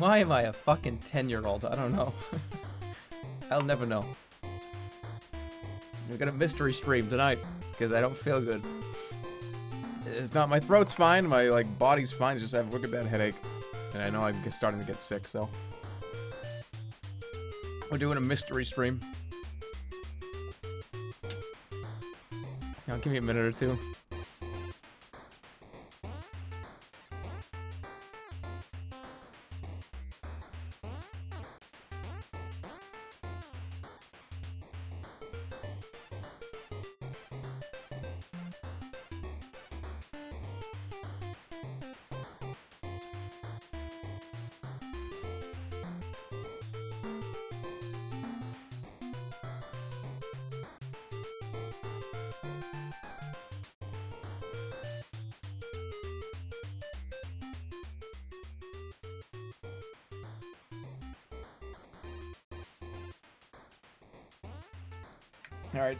Why am I a fucking 10 year old? I don't know. I'll never know. We're gonna mystery stream tonight because I don't feel good. It's not my throat's fine, my like body's fine. just I have a wicked bad headache, and I know I'm starting to get sick. So we're doing a mystery stream. Now, give me a minute or two.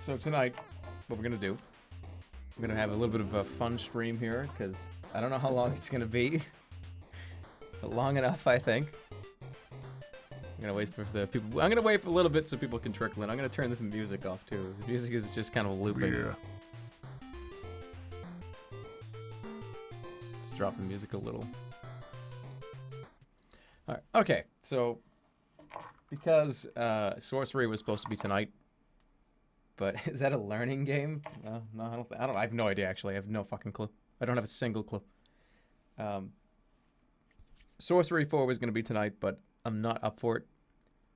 Alright, so tonight, what we're gonna do, we're gonna have a little bit of a fun stream here, because I don't know how long it's gonna be. but long enough, I think. I'm gonna wait for the people. I'm gonna wait for a little bit so people can trickle in. I'm gonna turn this music off too. This music is just kind of looping. Yeah. Let's drop the music a little. Alright, okay, so because uh, sorcery was supposed to be tonight, but is that a learning game? No, no, I don't. I don't. I have no idea. Actually, I have no fucking clue. I don't have a single clue. Um, sorcery four was gonna be tonight, but I'm not up for it.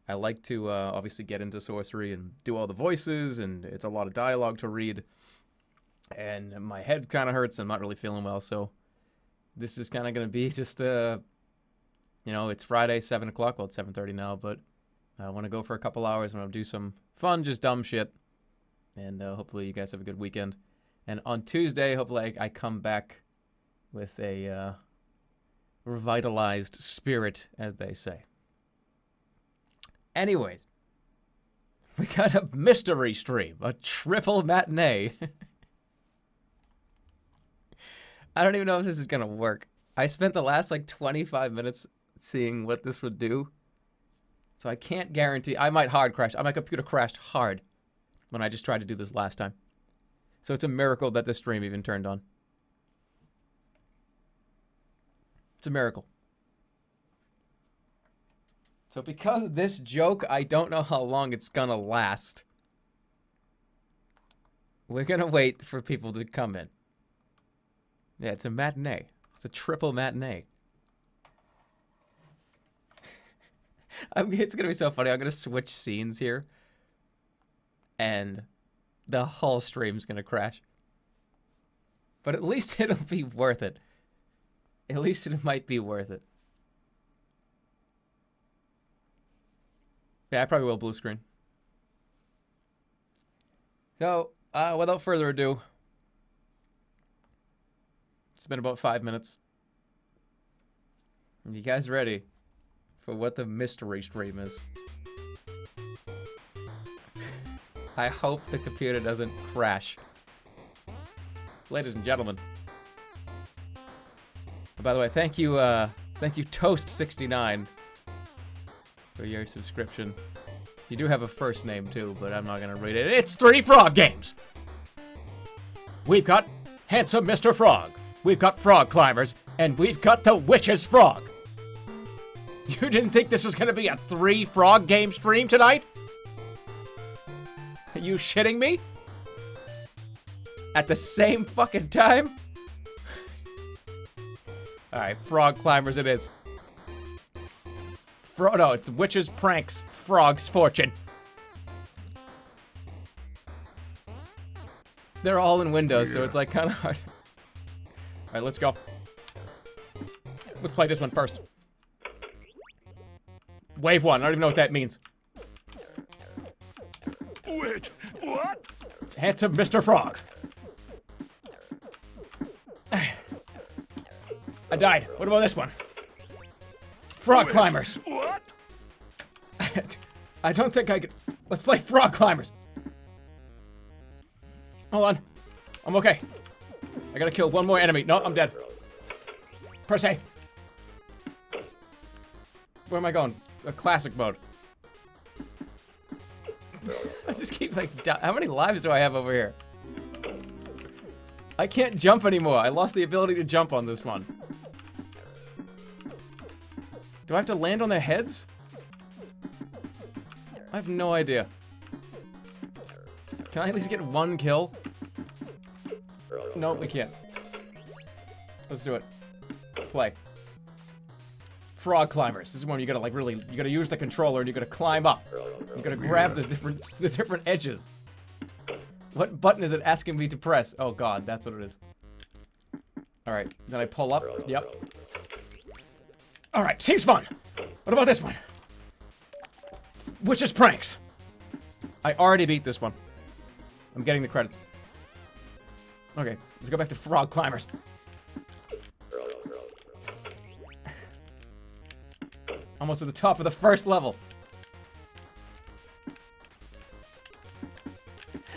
I like to uh, obviously get into sorcery and do all the voices, and it's a lot of dialogue to read. And my head kind of hurts. I'm not really feeling well, so this is kind of gonna be just uh, you know, it's Friday, seven o'clock. Well, it's seven thirty now, but I want to go for a couple hours. And I want to do some fun, just dumb shit and uh, hopefully you guys have a good weekend. And on Tuesday, hopefully I, come back with a uh, revitalized spirit, as they say. Anyways, we got a mystery stream, a triple matinee. I don't even know if this is gonna work. I spent the last like 25 minutes seeing what this would do. So I can't guarantee. I might hard crash. My computer crashed hard when I just tried to do this last time. So it's a miracle that the stream even turned on. It's a miracle. So because of this joke, I don't know how long it's gonna last. We're gonna wait for people to come in. Yeah, it's a matinee. It's a triple matinee. It's gonna be so funny. I'm gonna switch scenes here and the whole stream's gonna crash. But at least it'll be worth it. At least it might be worth it. Yeah, I probably will blue screen. So, uh, without further ado, it's been about five minutes. You guys ready for what the mystery stream is? I hope the computer doesn't crash. Ladies and gentlemen. By the way, thank you, uh, thank you Toast69 for your subscription. You do have a first name too, but I'm not gonna read it. It's three frog games! We've got Handsome Mr. Frog, we've got Frog Climbers, and we've got the Witch's Frog. You didn't think this was gonna be a three frog game stream tonight? You shitting me? At the same fucking time? Alright, frog climbers it is. Fro no, it's witches pranks, frog's fortune. They're all in Windows, so it's like kind of hard. Alright, let's go. Let's play this one first. Wave one, I don't even know what that means. Wait, what? Handsome Mr. Frog. I died. What about this one? Frog Wait, climbers. What? I don't think I can. Let's play frog climbers. Hold on. I'm okay. I gotta kill one more enemy. No, I'm dead. Press A. Where am I going? A classic mode. Just keep like, how many lives do I have over here? I can't jump anymore. I lost the ability to jump on this one. Do I have to land on their heads? I have no idea. Can I at least get one kill? No, we can't. Let's do it. Play. Frog climbers. This is one you gotta like really, you gotta use the controller and you gotta climb up. You gotta grab the different, the different edges. What button is it asking me to press? Oh god, that's what it is. Alright, then I pull up. Yep. Alright, seems fun. What about this one? Witch's Pranks. I already beat this one. I'm getting the credits. Okay, let's go back to Frog Climbers. Almost at the top of the first level.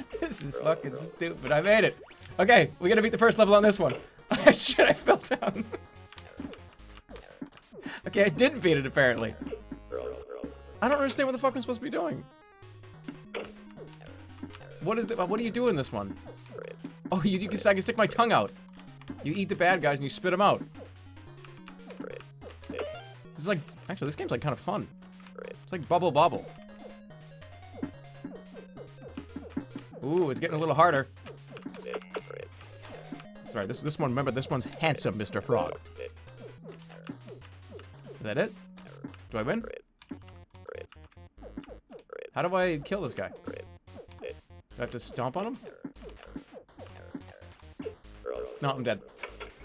this is fucking oh, stupid. I made it. Okay, we gotta beat the first level on this one. Shit, I fell down. okay, I didn't beat it apparently. I don't understand what the fuck I'm supposed to be doing. What is the? What do you do in this one? Oh, you, you can, I can stick my tongue out. You eat the bad guys and you spit them out. This is like, actually, this game's like kind of fun. It's like Bubble Bobble. Ooh, it's getting a little harder. That's right. This this one. Remember, this one's handsome, Mr. Frog. Is that it? Do I win? How do I kill this guy? Do I have to stomp on him? No, I'm dead.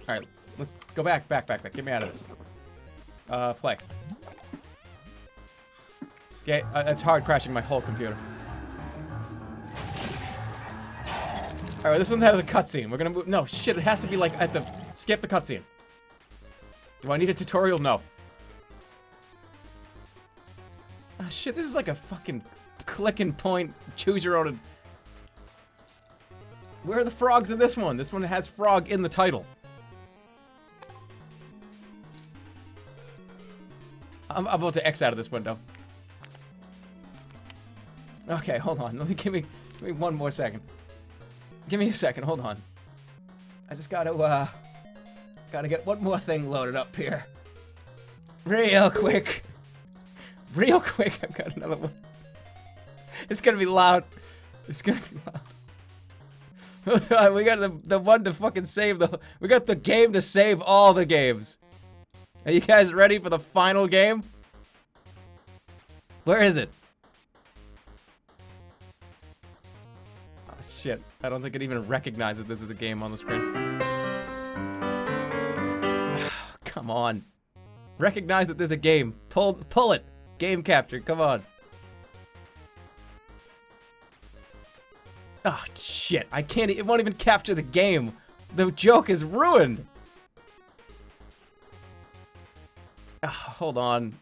Alright, let's go back, back, back, back. Get me out of this. Uh, play. Okay, uh, it's hard crashing my whole computer. Alright, this one has a cutscene. We're gonna move- No, shit, it has to be like at the- Skip the cutscene. Do I need a tutorial? No. Oh shit, this is like a fucking click and point, choose your own. Where are the frogs in this one? This one has frog in the title. I'm, I'm about to X out of this window. Okay, hold on. Let me give me give me one more second. Give me a second. Hold on. I just gotta uh gotta get one more thing loaded up here. Real quick. Real quick. I've got another one. It's gonna be loud. It's gonna be loud. we got the the one to fucking save the. We got the game to save all the games. Are you guys ready for the final game? Where is it? I don't think it even recognizes this is a game on the screen. Come on. Recognize that there's a game. Pull pull it. Game capture. Come on. Oh shit! I can't. It won't even capture the game. The joke is ruined. Ah, hold on.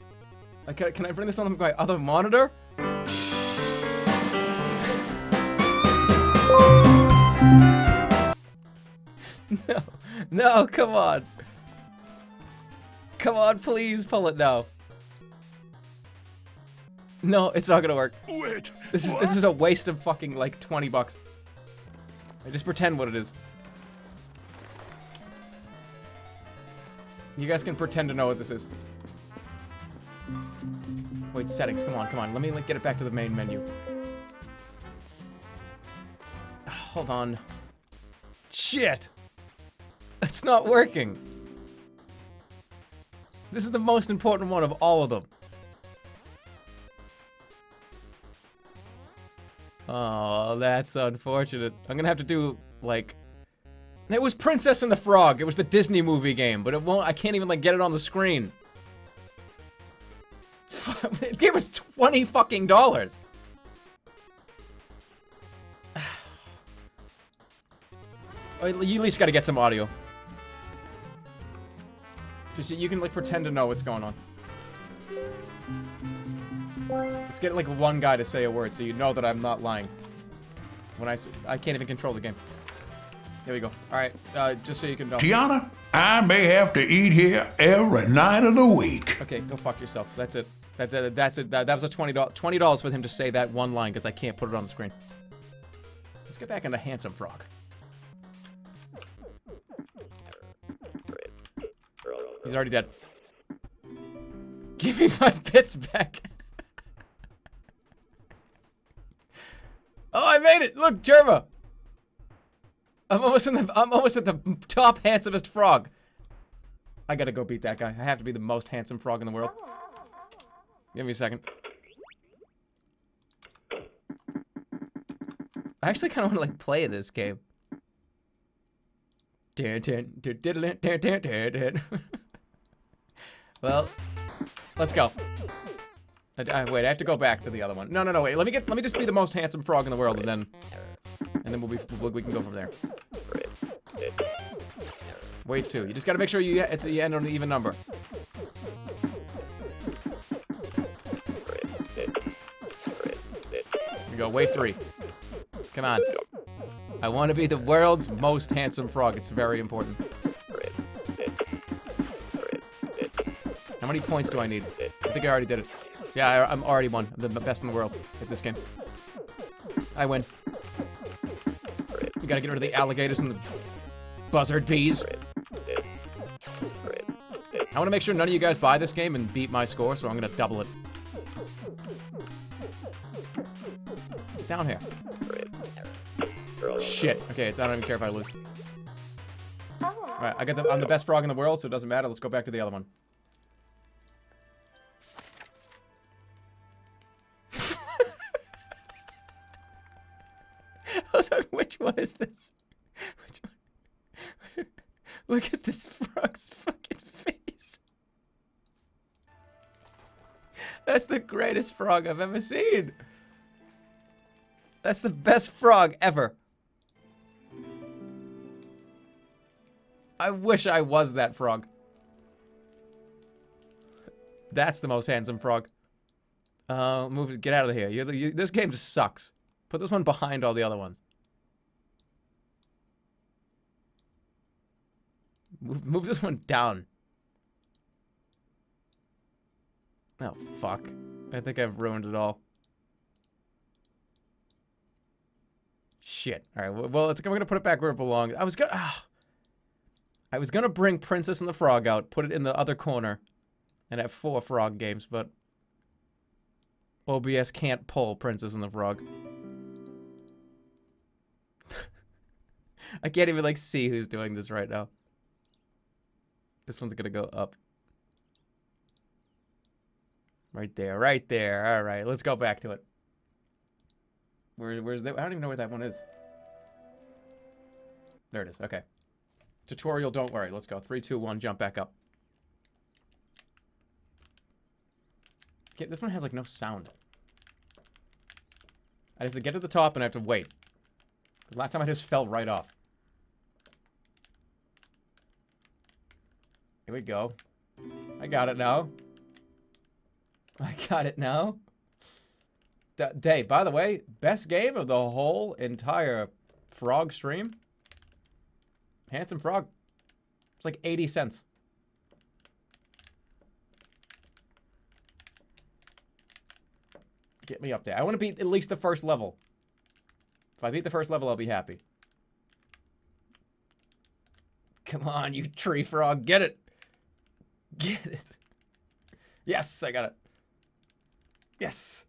Can, can I bring this on my other monitor? no, no, come on. Come on, please pull it now. No, it's not gonna work. Wait. This is what? this is a waste of fucking like 20 bucks. I just pretend what it is. You guys can pretend to know what this is. Wait, settings. Come on, come on. Let me like get it back to the main menu. Ah, hold on. Shit! It's not working. This is the most important one of all of them. Oh, that's unfortunate. I'm gonna have to do, like... It was Princess and the Frog. It was the Disney movie game, but it won't- I can't even, like, get it on the screen. the game was 20 fucking dollars. You at least gotta get some audio. Just you can, like, pretend to know what's going on. Let's get, like, one guy to say a word so you know that I'm not lying. When I say, I can't even control the game. Here we go. Alright, uh, just so you can know. Tiana, I may have to eat here every night of the week. Okay, go fuck yourself. That's it. That's it. That's it. That, that was a twenty dollars. Twenty dollars for him to say that one line because I can't put it on the screen. Let's get back into handsome frog. He's already dead. Give me my bits back. oh, I made it! Look, Jerma. I'm almost in the. I'm almost at the top handsomest frog. I gotta go beat that guy. I have to be the most handsome frog in the world. Give me a second. I actually kind of want to like play this game. well, let's go. I, I, wait, I have to go back to the other one. No, no, no, wait. Let me get. Let me just be the most handsome frog in the world, and then, and then we'll be. We'll, we can go from there. Wave two. You just got to make sure you it's you end on an even number. We go. Wave three. Come on. I want to be the world's most handsome frog. It's very important. Many points do I need? I think I already did it. Yeah, I, I'm already one. I'm the best in the world at this game. I win. We gotta get rid of the alligators and the buzzard bees. I want to make sure none of you guys buy this game and beat my score, so I'm to double it. Down here. Shit. Okay, it's, I don't even care if I lose. Alright, I get the, I'm the best frog in the world, so it doesn't matter. Let's go back to the other one. One is this? Which one? Look at this frog's fucking face. That's the greatest frog I've ever seen. That's the best frog ever. I wish I was that frog. That's the most handsome frog. Uh, move, get out of here. You, you, this game just sucks. Put this one behind all the other ones. Move, move this one down. Oh, fuck. I think I've ruined it all. Shit. Alright, well, it's, we're gonna put it back where it belongs. I was gonna... Ah, I was gonna bring Princess and the Frog out, put it in the other corner, and have four frog games, but... OBS can't pull Princess and the Frog. I can't even, like, see who's doing this right now. This one's gonna go up. Right there, right there. All right, let's go back to it. Where, where's that? I don't even know where that one is. There it is. Okay. Tutorial, don't worry. Let's go. Three, two, one, jump back up. Okay, this one has like no sound. I have to get to the top and I have to wait. Last time I just fell right off. Here we go. I got it now. I got it now. D day, by the way, best game of the whole entire frog stream. Handsome frog. It's like 80 cents. Get me up there. I want to beat at least the first level. If I beat the first level, I'll be happy. Come on, you tree frog. Get it. Get it. Yes, I got it. Yes.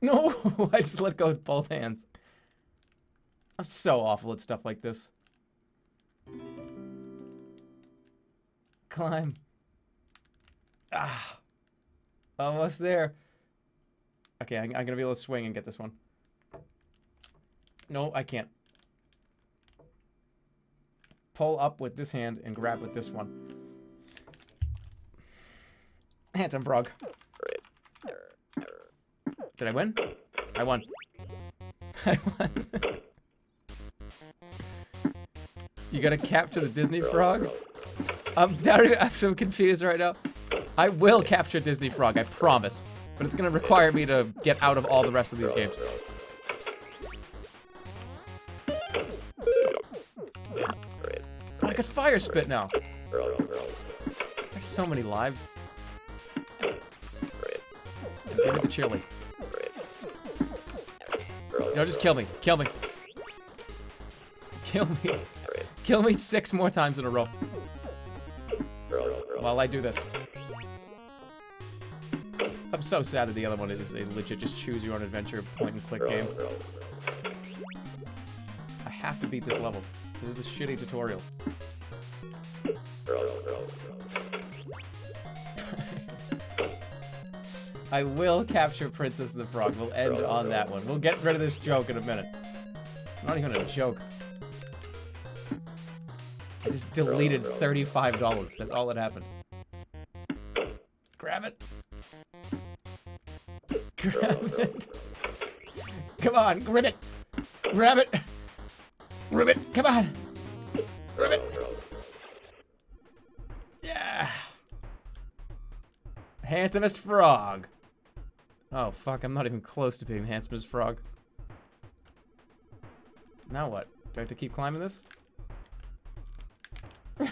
No, I just let go with both hands. I'm so awful at stuff like this. Climb. Ah. Almost there. Okay, I'm, I'm gonna be able to swing and get this one. No, I can't. Pull up with this hand and grab with this one. Handsome frog. Did I win? I won. I won. you gotta capture the Disney frog? I'm I'm so confused right now. I will capture Disney frog, I promise. But it's gonna require me to get out of all the rest of these games. I got fire spit now. There's so many lives. Give me the chili. No, just kill me. Kill me. Kill me. Kill me six more times in a row. While I do this. I'm so sad that the other one is a legit just choose your own adventure point and click game. I have to beat this level. This is the shitty tutorial. I will capture Princess the Frog. We'll end on that one. We'll get rid of this joke in a minute. Not even a joke. I just deleted $35. That's all that happened. Grab it. Grab it. Come on, grab it. Grab it. Grab it. Come on. Grab it. Yeah. Handsomest frog. Oh, fuck, I'm not even close to being handsomest frog. Now what? Do I have to keep climbing this?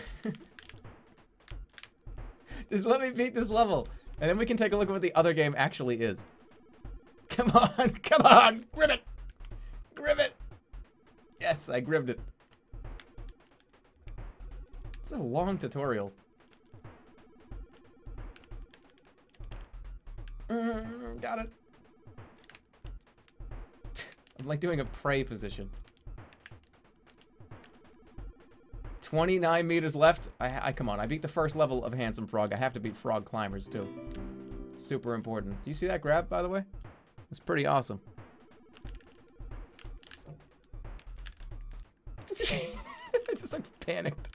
Just let me beat this level. And then we can take a look at what the other game actually is. Come on, come on, grip it. Grip it. Yes, I gripped it. It's a long tutorial. Mm, got it. I'm like doing a prey position. 29 meters left. I, I come on. I beat the first level of Handsome Frog. I have to beat Frog Climbers too. Super important. Do you see that grab, by the way? It's pretty awesome. I just like panicked.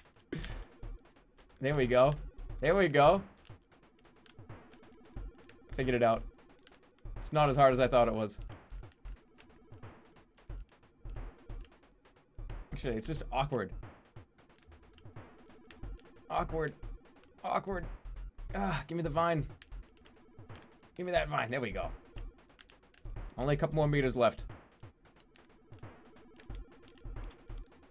There we go. There we go. Figured it out. It's not as hard as I thought it was. Actually, it's just awkward. Awkward. Awkward. Ah, give me the vine. Give me that vine. There we go. Only a couple more meters left.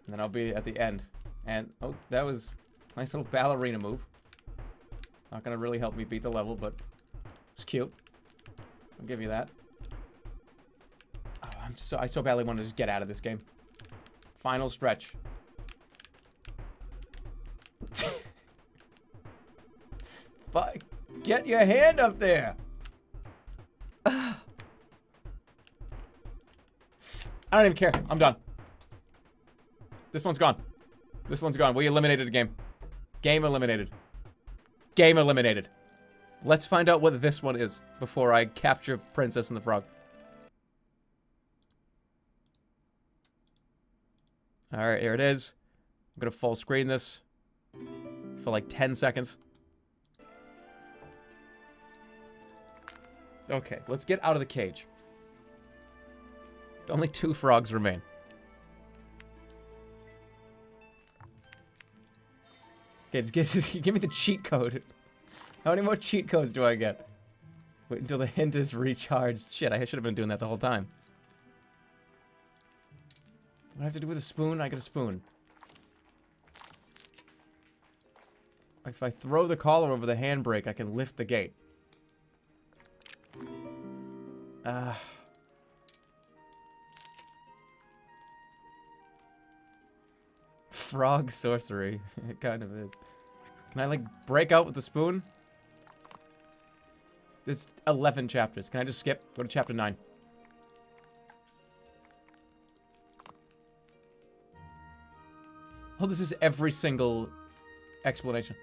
And then I'll be at the end. And, oh, that was nice little ballerina move. Not gonna really help me beat the level, but it's cute. I'll give you that. Oh, I'm so I so badly want to just get out of this game. Final stretch. Fuck. Get your hand up there. I don't even care. I'm done. This one's gone. This one's gone. We eliminated the game. Game eliminated. Game eliminated. Let's find out what this one is before I capture Princess and the Frog. Alright, here it is. I'm gonna full screen this for like 10 seconds. Okay, let's get out of the cage. Only two frogs remain. Okay, just give, just give me the cheat code. How many more cheat codes do I get? Wait until the hint is recharged. Shit, I should have been doing that the whole time. What do I have to do with a spoon? I get a spoon. If I throw the collar over the handbrake, I can lift the gate. Ah. Uh. Frog sorcery. it kind of is. Can I, like, break out with the spoon? There's 11 chapters. Can I just skip? Go to chapter 9. Oh, this is every single explanation.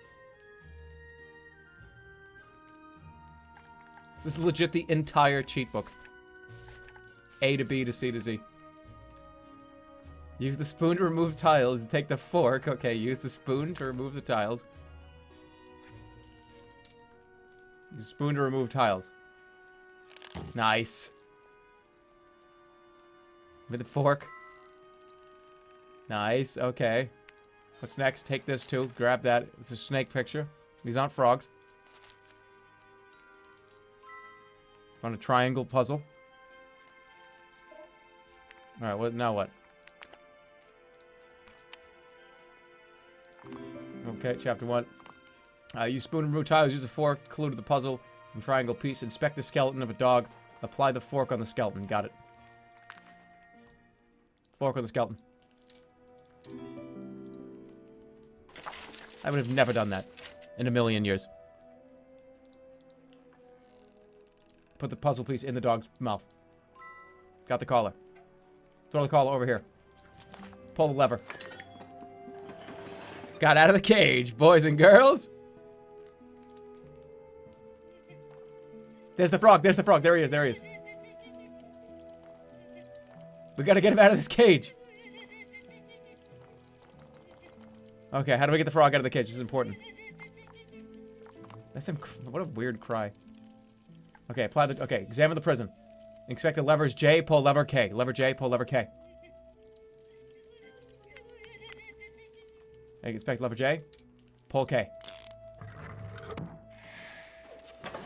This is legit the entire cheat book. A to B to C to Z. Use the spoon to remove tiles. Take the fork. Okay, use the spoon to remove the tiles. Use spoon to remove tiles. Nice. With the fork. Nice, okay. What's next? Take this too. Grab that. It's a snake picture. These aren't frogs. On a triangle puzzle. Alright, what now what? Okay, chapter one. Uh, use spoon and root tiles. Use a fork. Clue to the puzzle. And triangle piece. Inspect the skeleton of a dog. Apply the fork on the skeleton. Got it. Fork on the skeleton. I would have never done that in a million years. Put the puzzle piece in the dog's mouth. Got the collar. Throw the collar over here. Pull the lever. Got out of the cage, boys and girls. There's the frog. There's the frog. There he is. There he is. We gotta get him out of this cage. Okay, how do we get the frog out of the cage? This is important. That's some. What a weird cry. Okay, apply the. Okay, examine the prison. Inspect the levers J, pull lever K. Lever J, pull lever K. Inspect lever J, pull K.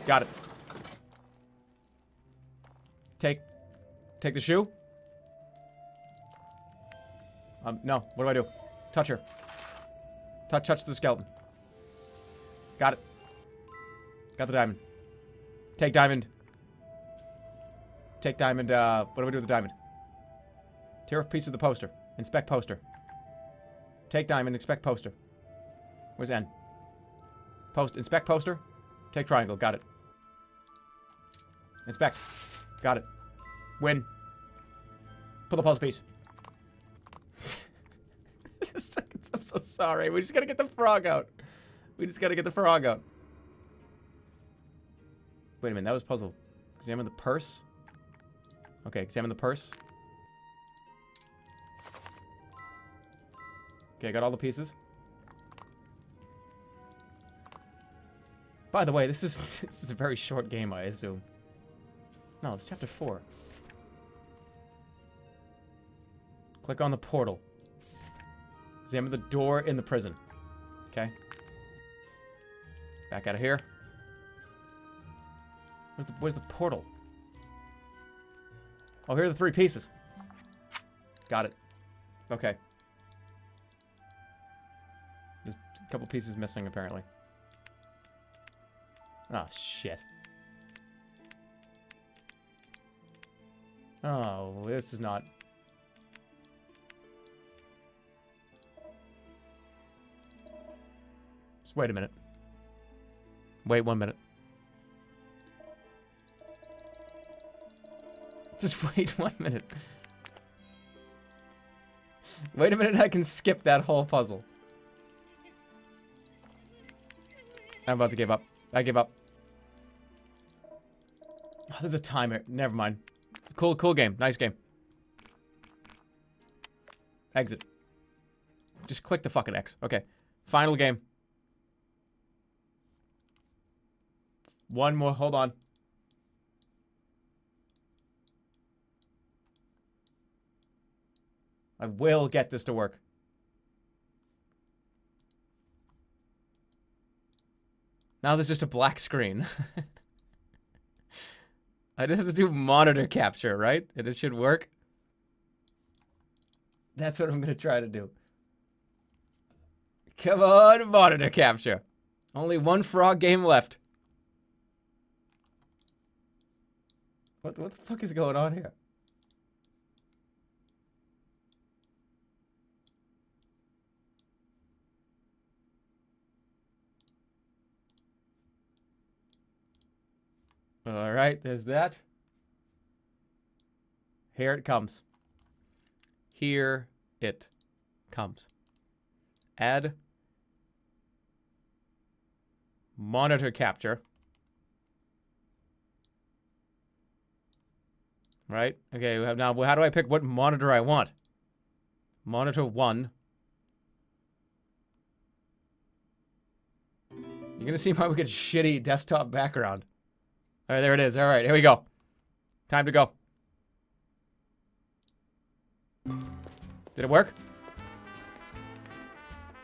Got it. Take, take the shoe. Um, no. What do I do? Touch her. Touch, touch the skeleton. Got it. Got the diamond. Take diamond. Take diamond, uh, what do we do with the diamond? Tear off piece of the poster. Inspect poster. Take diamond, inspect poster. Where's N? Post, inspect poster. Take triangle, got it. Inspect. Got it. Win. Pull the puzzle piece. I'm so sorry. We just gotta get the frog out. We just gotta get the frog out. Wait a minute, that was puzzle. Examine the purse. Okay, examine the purse. Okay, I got all the pieces. By the way, this is this is a very short game, I assume. No, it's chapter 4. Click on the portal. Examine the door in the prison. Okay. Back out of here. Where's the, where's the portal? Oh, here are the three pieces. Got it. Okay. There's a couple pieces missing, apparently. Oh, shit. Oh, this is not... Just wait a minute. Wait one minute. Just wait one minute. Wait a minute, I can skip that whole puzzle. I'm about to give up. I give up. Oh, there's a timer. Never mind. Cool, cool game. Nice game. Exit. Just click the fucking X. Okay. Final game. One more. Hold on. I will get this to work. Now there's just a black screen. I just have to do monitor capture, right? And it should work. That's what I'm going to try to do. Come on, monitor capture. Only one frog game left. What, what the fuck is going on here? All right, there's that. Here it comes. Here it comes. Add monitor capture. Right? Okay, now how do I pick what monitor I want? Monitor 1. You're to see why we get shitty desktop background. All right, there it is. All right, here we go. Time to go. Did it work?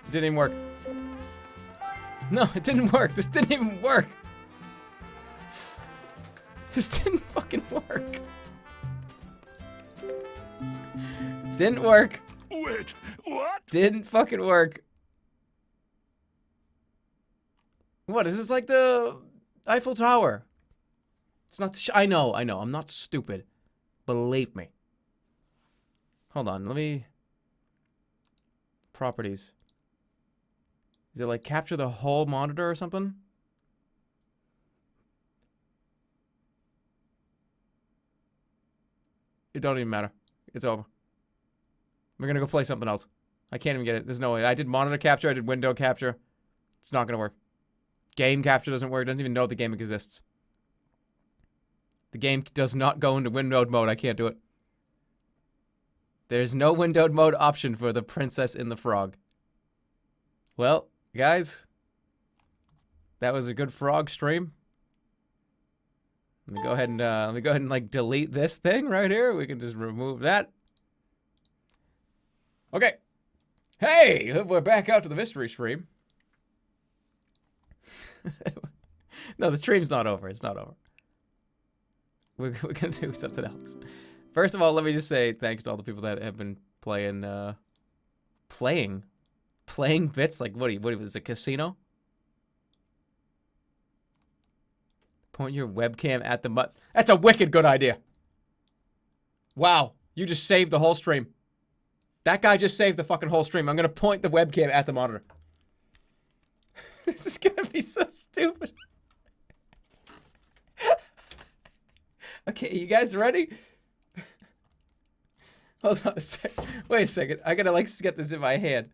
It didn't even work. No, it didn't work. This didn't even work. This didn't fucking work. Didn't work. Wait, what? Didn't fucking work. What is this like the Eiffel Tower? It's not. I know. I know. I'm not stupid. Believe me. Hold on. Let me. Properties. Is it like capture the whole monitor or something? It don't even matter. It's over. We're gonna go play something else. I can't even get it. There's no way. I did monitor capture. I did window capture. It's not gonna work. Game capture doesn't work. It doesn't even know the game exists. The game does not go into windowed mode. I can't do it. There's no windowed mode option for the Princess in the Frog. Well, guys, that was a good frog stream. Let me go ahead and uh, let me go ahead and like delete this thing right here. We can just remove that. Okay. Hey, we're back out to the mystery stream. no, the stream's not over. It's not over. We're, we're gonna do something else. First of all, let me just say thanks to all the people that have been playing, uh, playing, playing bits. Like, what? Are you, what is a casino? Point your webcam at the mut. That's a wicked good idea. Wow, you just saved the whole stream. That guy just saved the fucking whole stream. I'm gonna point the webcam at the monitor. this is gonna be so stupid. Okay, you guys ready? Hold on a sec. Wait a second. I gotta like get this in my hand.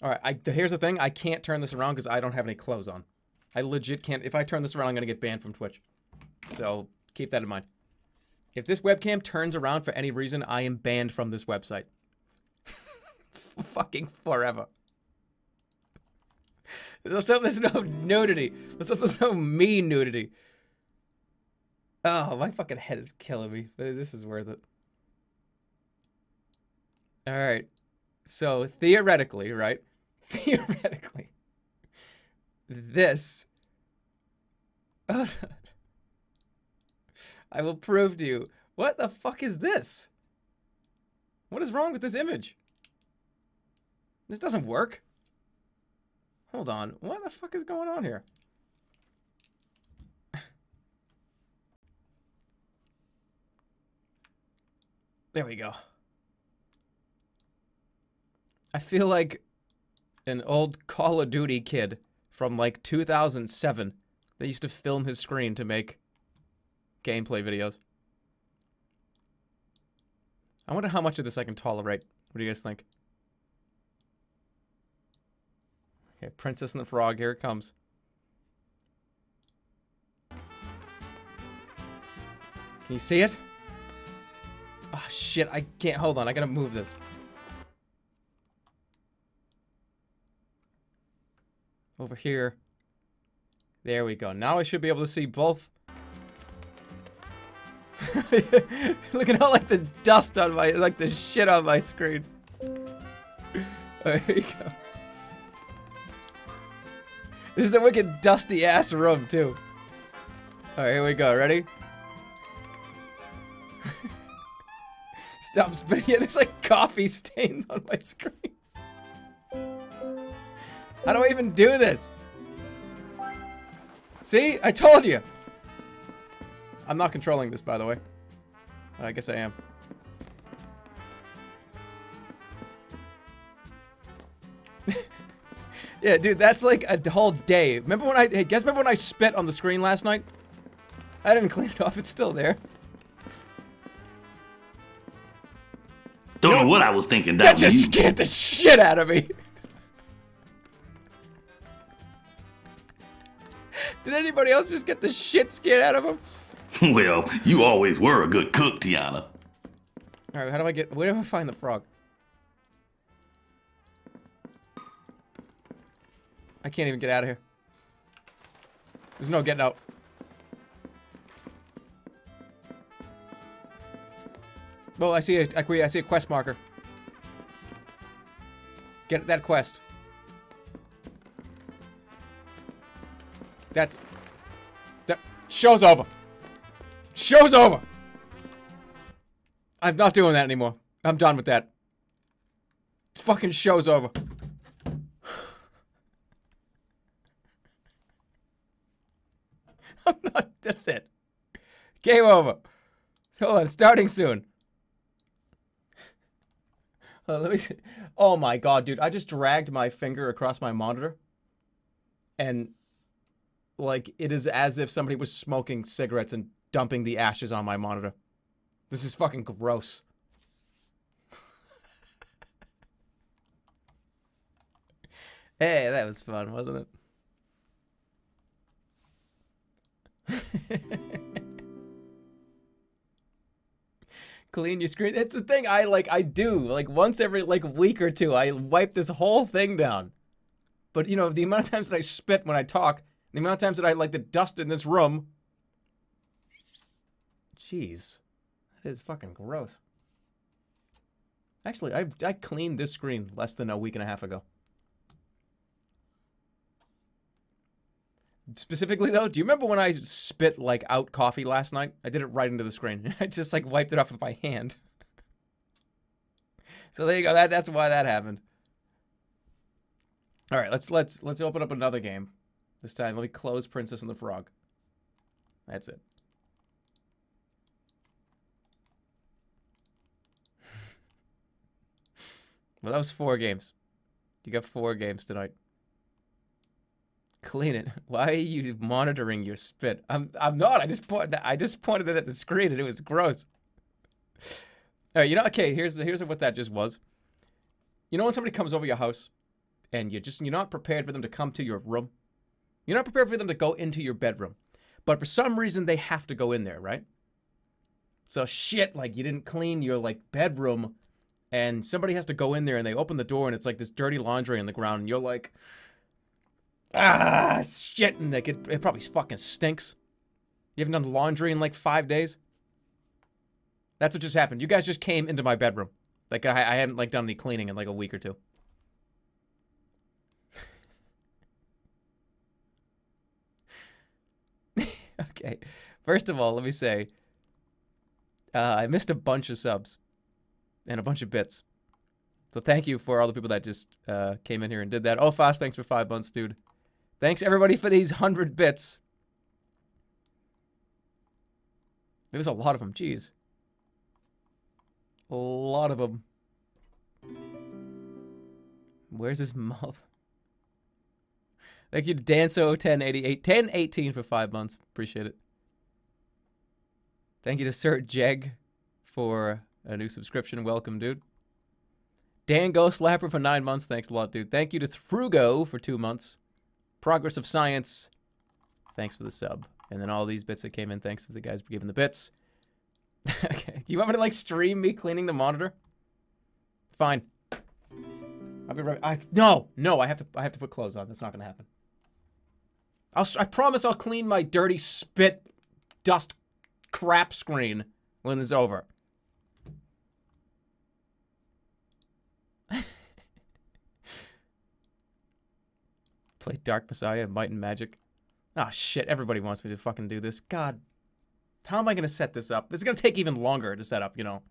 All right, I, here's the thing. I can't turn this around because I don't have any clothes on. I legit can't. If I turn this around, I'm going to get banned from Twitch. So keep that in mind. If this webcam turns around for any reason, I am banned from this website. Fucking forever. Let's hope there's no nudity. Let's hope there's no me nudity. Oh, my fucking head is killing me. This is worth it. All right. So theoretically, right? Theoretically, this. Oh, I will prove to you. What the fuck is this? What is wrong with this image? This doesn't work. Hold on. What the fuck is going on here? there we go. I feel like an old Call of Duty kid from like 2007 that used to film his screen to make gameplay videos. I wonder how much of this I can tolerate. What do you guys think? Okay, Princess and the Frog, here it comes. Can you see it? Oh shit, I can't, hold on, I gotta move this. Over here. There we go. Now I should be able to see both. Look at all like the dust on my, like the shit on my screen. There you go. This is a wicked dusty ass room too. Alright, here we go. Ready? Stop spinning. Yeah, there's like coffee stains on my screen. How do I even do this? See? I told you! I'm not controlling this, by the way. I guess I am. yeah, dude, that's like a whole day. Remember when I- hey, guess remember when I spit on the screen last night? I didn't clean it off, it's still there. Don't know what I was thinking. That That just scared the shit out of me. Did anybody else just get the shit scared out of them? well, you always were a good cook, Tiana. Alright, how do I get- where do I find the frog? I can't even get out of here. There's no getting out. Well, I see a, I see a quest marker. Get that quest. That's... Show's over. Show's over! I'm not doing that anymore. I'm done with that. Fucking show's over. I'm not... That's it. Game over. Hold on, starting soon. Uh, let me see. Oh my god, dude. I just dragged my finger across my monitor. And like it is as if somebody was smoking cigarettes and dumping the ashes on my monitor. This is fucking gross. hey, that was fun, wasn't it? clean your screen. It's the thing I like I do. Like once every like week or two, I wipe this whole thing down. But you know, the amount of times that I spit when I talk, the amount of times that I like the dust in this room. Jeez. That is fucking gross. Actually, I I cleaned this screen less than a week and a half ago. Specifically though, do you remember when I spit like out coffee last night? I did it right into the screen. I just like wiped it off with my hand. so there you go. That that's why that happened. All right, let's let's let's open up another game. This time, let me close Princess and the Frog. That's it. well, that was four games. You got four games tonight. Clean it. Why are you monitoring your spit? I'm I'm not. I just point I just pointed it at the screen and it was gross. All right, you know, okay, here's here's what that just was. You know when somebody comes over your house and you're just you're not prepared for them to come to your room? You're not prepared for them to go into your bedroom. But for some reason they have to go in there, right? So shit, like you didn't clean your like bedroom and somebody has to go in there and they open the door and it's like this dirty laundry on the ground and you're like ah, shit, and like it, it probably fucking stinks. You haven't done laundry in like five days. That's what just happened. You guys just came into my bedroom. Like I, I hadn't like done any cleaning in like a week or two. okay. First of all, let me say, uh, I missed a bunch of subs and a bunch of bits. So thank you for all the people that just uh, came in here and did that. Oh, Fast, thanks for five months, dude. Thanks everybody for these 100 bits. It was a lot of them, jeez. A lot of them. Where's his mouth? Thank you to Danso1088, 1018 for five months. Appreciate it. Thank you to Sir Jeg for a new subscription. Welcome, dude. Dan Ghost Slapper for nine months. Thanks a lot, dude. Thank you to Frugo for two months. Progress of Science, thanks for the sub. And then all these bits that came in, thanks to the guys for giving the bits. okay, do you want me to like stream me cleaning the monitor? Fine. I'll be right. I no, no. I have to. I have to put clothes on. That's not gonna happen. I'll. I promise. I'll clean my dirty spit, dust, crap screen when it's over. Play Dark Messiah, Might and Magic. Oh shit, everybody wants me to fucking do this. God. How am I gonna set this up? It's gonna take even longer to set up, you know.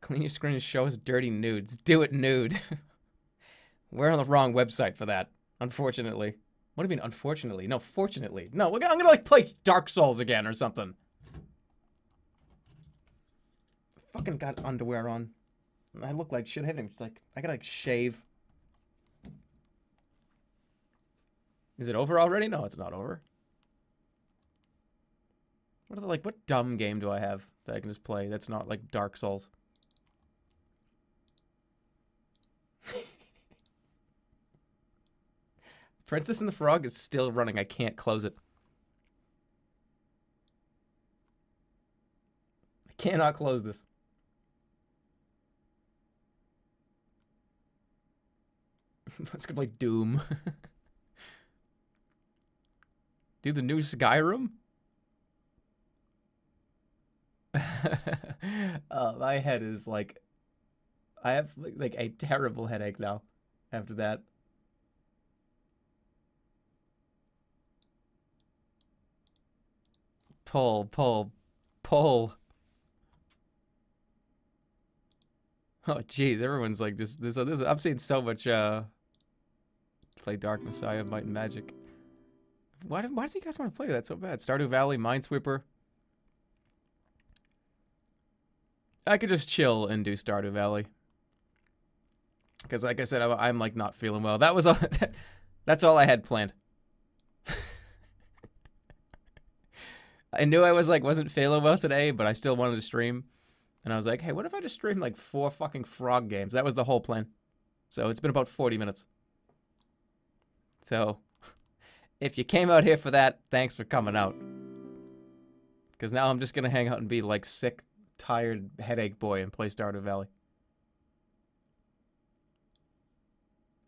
Clean your screen and show us dirty nudes. Do it nude. We're on the wrong website for that, unfortunately. What do you mean, unfortunately? No, fortunately. No, I'm gonna like play Dark Souls again or something. Fucking got underwear on. I look like shit. I haven't like I gotta like shave. Is it over already? No, it's not over. What are the, like what dumb game do I have that I can just play that's not like Dark Souls? Princess and the Frog is still running. I can't close it. I cannot close this. Let's go play Doom. Do the new Skyrim? uh, my head is like, I have like a terrible headache now. After that. Pull, pull, pull. Oh, jeez, everyone's like just this. This I'm seeing so much. uh Play Dark Messiah, Might and Magic. Why? do- Why does you guys want to play that so bad? Stardew Valley, Minesweeper. I could just chill and do Stardew Valley. Because, like I said, I'm like not feeling well. That was all. that's all I had planned. I knew I was like wasn't feeling well today, but I still wanted to stream. And I was like, hey, what if I just stream like four fucking frog games? That was the whole plan. So it's been about 40 minutes. So if you came out here for that, thanks for coming out. Because now I'm just going to hang out and be like sick, tired headache boy and play Stardew Valley.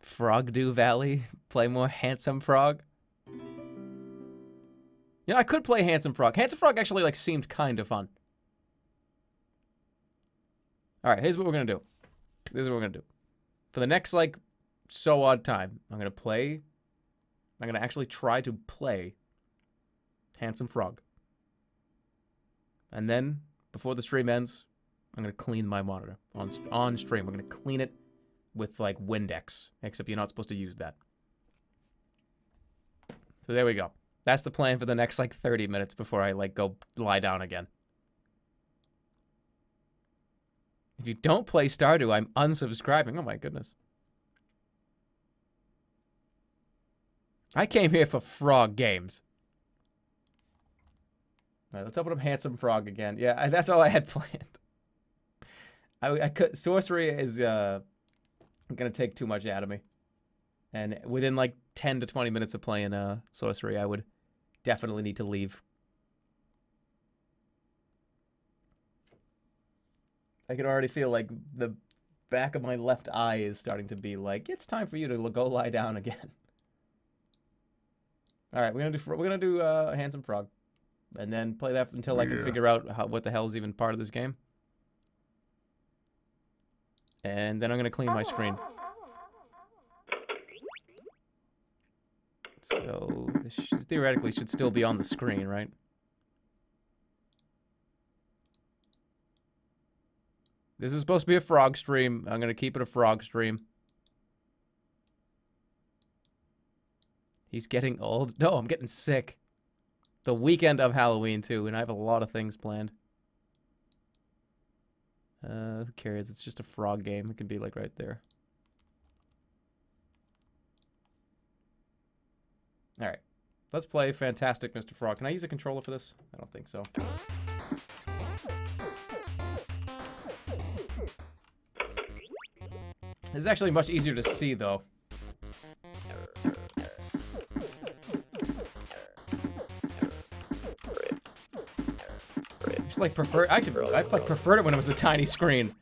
Frogdew Valley? Play more Handsome Frog? You know, I could play Handsome Frog. Handsome Frog actually like seemed kind of fun. All right, here's what we're gonna do. This is what we're gonna do. For the next like so odd time, I'm gonna play. I'm gonna actually try to play Handsome Frog. And then before the stream ends, I'm gonna clean my monitor on on stream. We're gonna clean it with like Windex, except you're not supposed to use that. So there we go. That's the plan for the next like 30 minutes before I like go lie down again. If you don't play Stardew, I'm unsubscribing. Oh my goodness. I came here for frog games. All right, let's open up Handsome Frog again. Yeah, I- that's all I had planned. I, I could sorcery is uh gonna take too much out of me, and within like 10 to 20 minutes of playing uh sorcery, I would definitely need to leave. I can already feel like the back of my left eye is starting to be like, it's time for you to go lie down again. All right, we're gonna do fro- we're gonna do uh, handsome frog, and then play that until I can figure out how, what the hell is even part of this game. And then I'm gonna clean my screen. So this sh- theoretically should still be on the screen, right? This is supposed to be a frog stream. I'm gonna keep it a frog stream. He's getting old. No, I'm getting sick. The weekend of Halloween too, and I have a lot of things planned. Uh, who cares? It's just a frog game. It can be like right there. All right, let's play Fantastic Mr. Frog. Can I use a controller for this? I don't think so. This is actually much easier to see, though. I Just like prefer. Actually, I like preferred it when it was a tiny screen.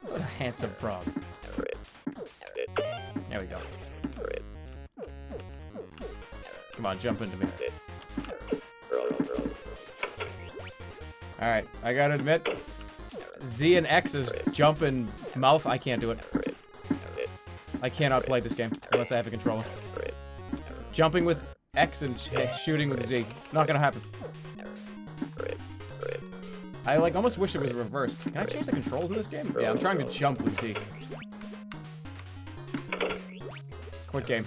What a handsome frog. There we go. Come on, jump into me. All right, I gotta admit, Z and X is jumping mouth. I can't do it. I cannot play this game unless I have a controller. Jumping with X and sh shooting with Z. Not gonna happen. I like almost wish it was reversed. Can I change the controls in this game? Yeah, I'm trying to jump with Z. Quit game.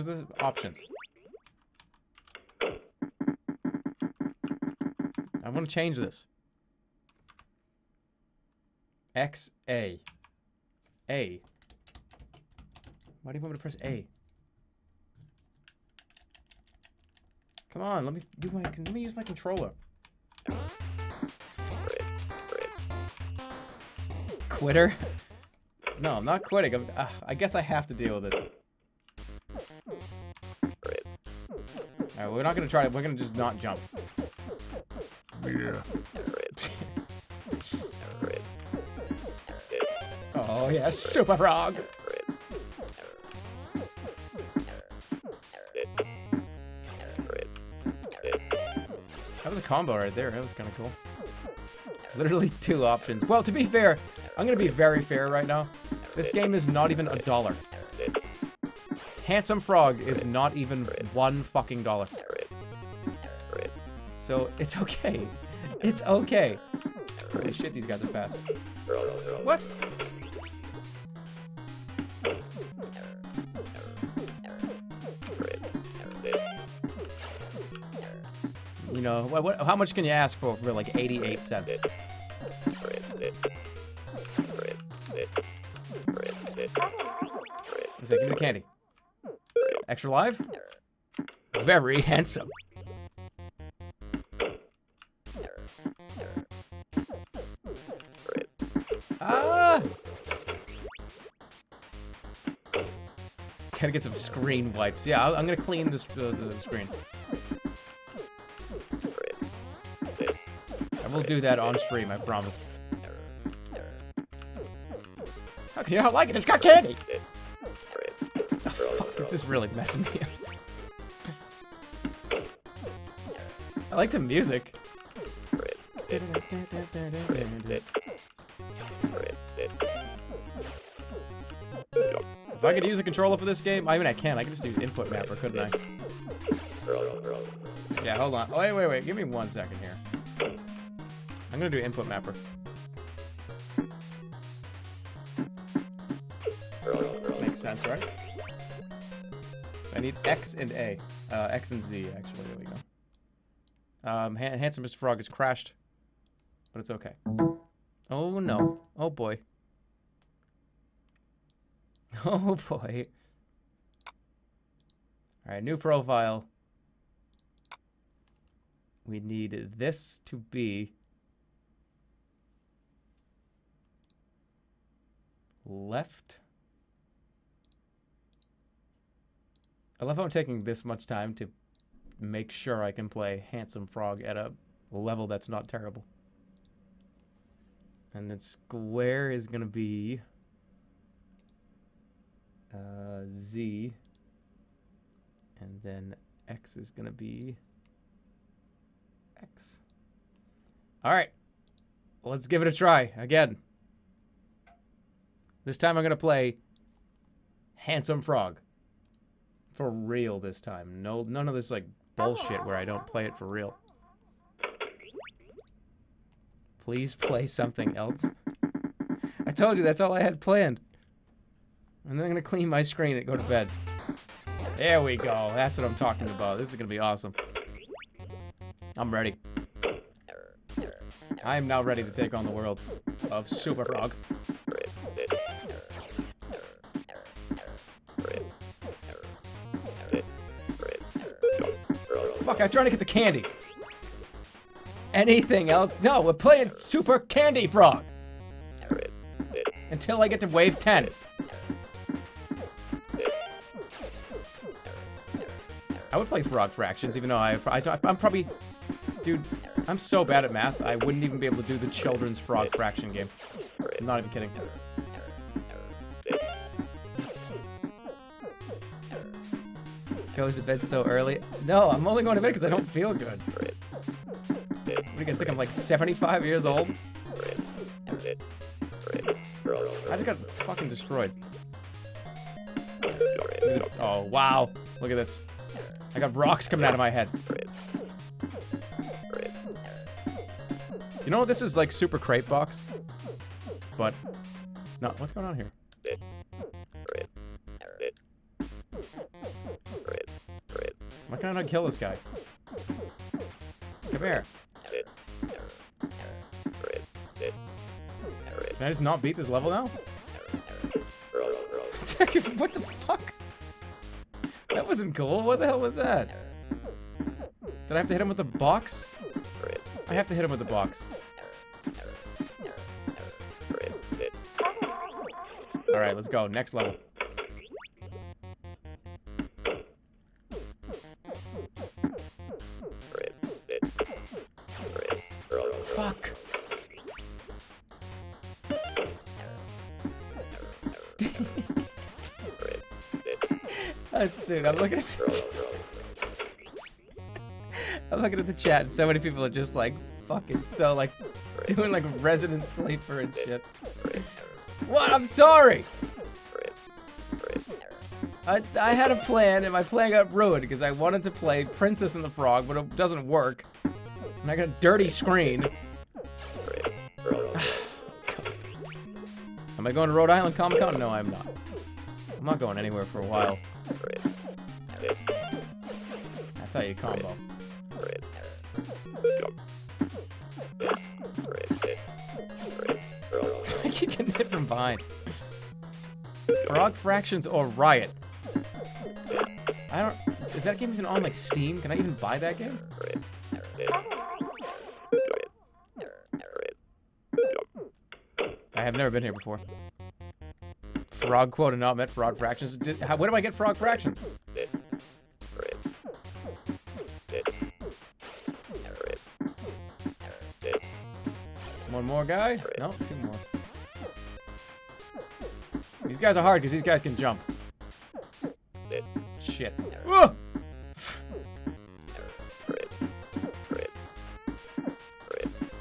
Where's the options? I want to change this. X A. A. Why do you want me to press A? Come on, let me do my let me use my controller. Quitter? No, I'm not quitting. I'm, uh, I guess I have to deal with it. All right, we're not gonna try it. We're gonna just not jump. Yeah. Rip. Rip. Oh yeah, Rip. super frog. That was a combo right there. That was kind of cool. Literally two options. Well, to be fair, I'm gonna be very fair right now. This game is not even a dollar. Handsome Frog is not even one fucking dollar. So it's okay. It's okay. Holy shit, these guys are fast. What? You know, what, what, how much can you ask for for like 88 cents? He's like, the candy. Extra live? Very handsome. Ah! Gotta get some screen wipes. Yeah, I'm gonna clean this uh, the screen. I will do that on stream, I promise. How can you not like it? It's got candy! This is really messing me up. I like the music. If I could use a controller for this game, I mean I can. I could just use input mapper, couldn't I? Yeah, hold on. Oh, wait, wait, wait. Give me one second here. I'm gonna do input mapper. Makes sense, right? I need X and A. Uh, X and Z, actually. There we go. Um, Han- Handsome Mr. Frog has crashed. But it's okay. Oh, no. Oh, boy. Oh, boy. Alright, new profile. We need this to be... Left. I love how I'm taking this much time to make sure I can play Handsome Frog at a level that's not terrible. And then square is going to be uh, Z. And then X is going to be X. All right. Let's give it a try again. This time I'm going to play Handsome Frog. For real this time. No none of this like bullshit where I don't play it for real. Please play something else. I told you that's all I had planned. And then I'm gonna clean my screen and go to bed. There we go. That's what I'm talking about. This is gonna be awesome. I'm ready. I am now ready to take on the world of Super Frog. Fuck, I'm trying to get the candy. Anything else? No, we're playing Super Candy Frog. Until I get to wave 10. I would play Frog Fractions, even though I, I, I'm probably... Dude, I'm so bad at math, I wouldn't even be able to do the children's Frog Fraction game. I'm not even kidding. Goes to bed so early. No, I'm only going to bed because I don't feel good. What do you guys think? I'm like 75 years old? I just got fucking destroyed. Oh, wow. Look at this. I got rocks coming out of my head. You know, this is like super crate box. But, no, what's going on here? Can I not kill this guy? Come here. Can I just not beat this level now? what the fuck? That wasn't cool. What the hell was that? Did I have to hit him with the box? I have to hit him with the box. Alright, let's go. Next level. I'm looking at the I'm looking at the chat, and so many people are just like fucking so like doing like resident sleeper and shit. What? I'm sorry. I, I had a plan, and my plan got ruined because I wanted to play Princess and the Frog, but it doesn't work. And I got a dirty screen. Am I going to Rhode Island Comic Con? No, I'm not. I'm not going anywhere for a while. That's how you combo. I keep getting hit from behind. Frog Fractions or Riot? I don't... Is that game even on, like, Steam? Can I even buy that game? I have never been here before. Frog quota not met frog fractions. Did, how, where do I get frog fractions? Guy? No, two more. These guys are hard because these guys can jump. Shit. Whoa!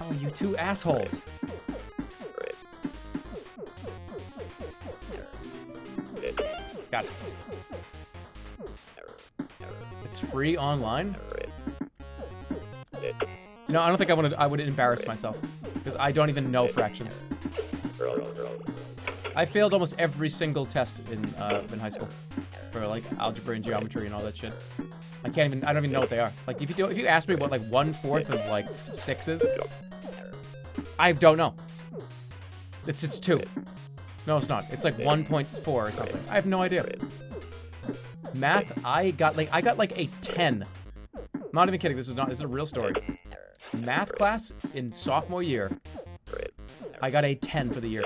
Oh, you two assholes. Got it. It's free online? No, I don't think I want to. I would embarrass myself because I don't even know fractions. I failed almost every single test in uh, in high school for like algebra and geometry and all that shit. I can't even. I don't even know what they are. Like if you do, if you ask me what like one fourth of like sixes, I don't know. It's it's two. No, it's not. It's like 1.4 or something. I have no idea. Math, I got like I got like a 10. Not even kidding. This is not. This is a real story. Math class in sophomore year, I got a 10 for the year.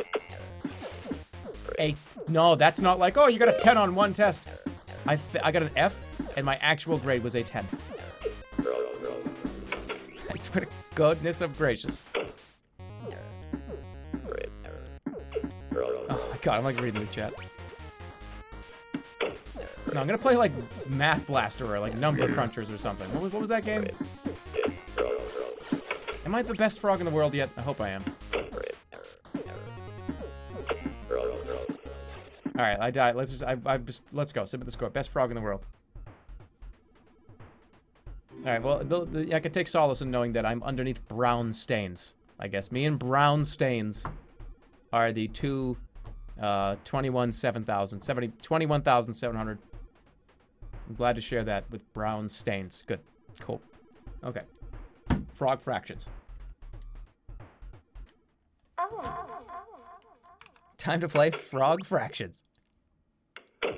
A no, that's not like oh you got a 10 on one test. I I got an F, and my actual grade was a 10. I swear to goodness of gracious. Oh my god, I'm like reading the chat. No, I'm gonna play like Math Blaster or like Number Crunchers or something. What was, what was that game? Am I the best frog in the world yet? I hope I am. All right, I died. Let's just, I, I just, let's go. Submit the score. Best frog in the world. All right, well, the, the, I can take solace in knowing that I'm underneath brown stains. I guess me and brown stains are the two, uh, 21, 7,000, 70, 21,700. I'm glad to share that with brown stains. Good. Cool. Okay. Frog fractions. Time to play frog fractions. All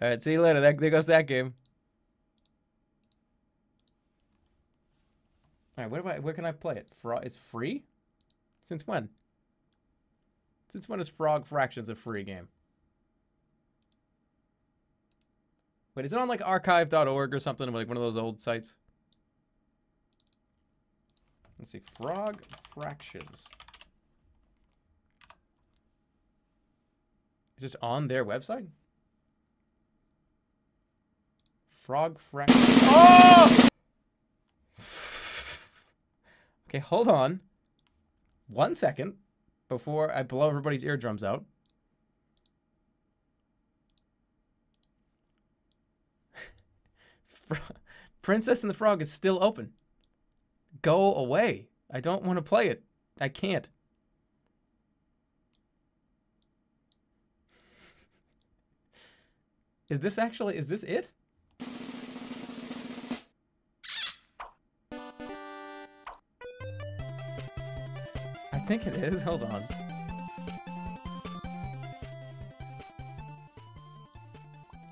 right, see you later. That, there goes that game. All right, where do I? Where can I play it? Frog? is free. Since when? Since when is Frog Fractions a free game? Wait, is it on like archive.org or something, like one of those old sites? Let's see, Frog Fractions. Is this on their website? Frog fractions. Oh! okay, hold on. One second before I blow everybody's eardrums out. Princess and the Frog is still open. Go away. I don't want to play it. I can't. Is this actually, is this it? I think it is. Hold on.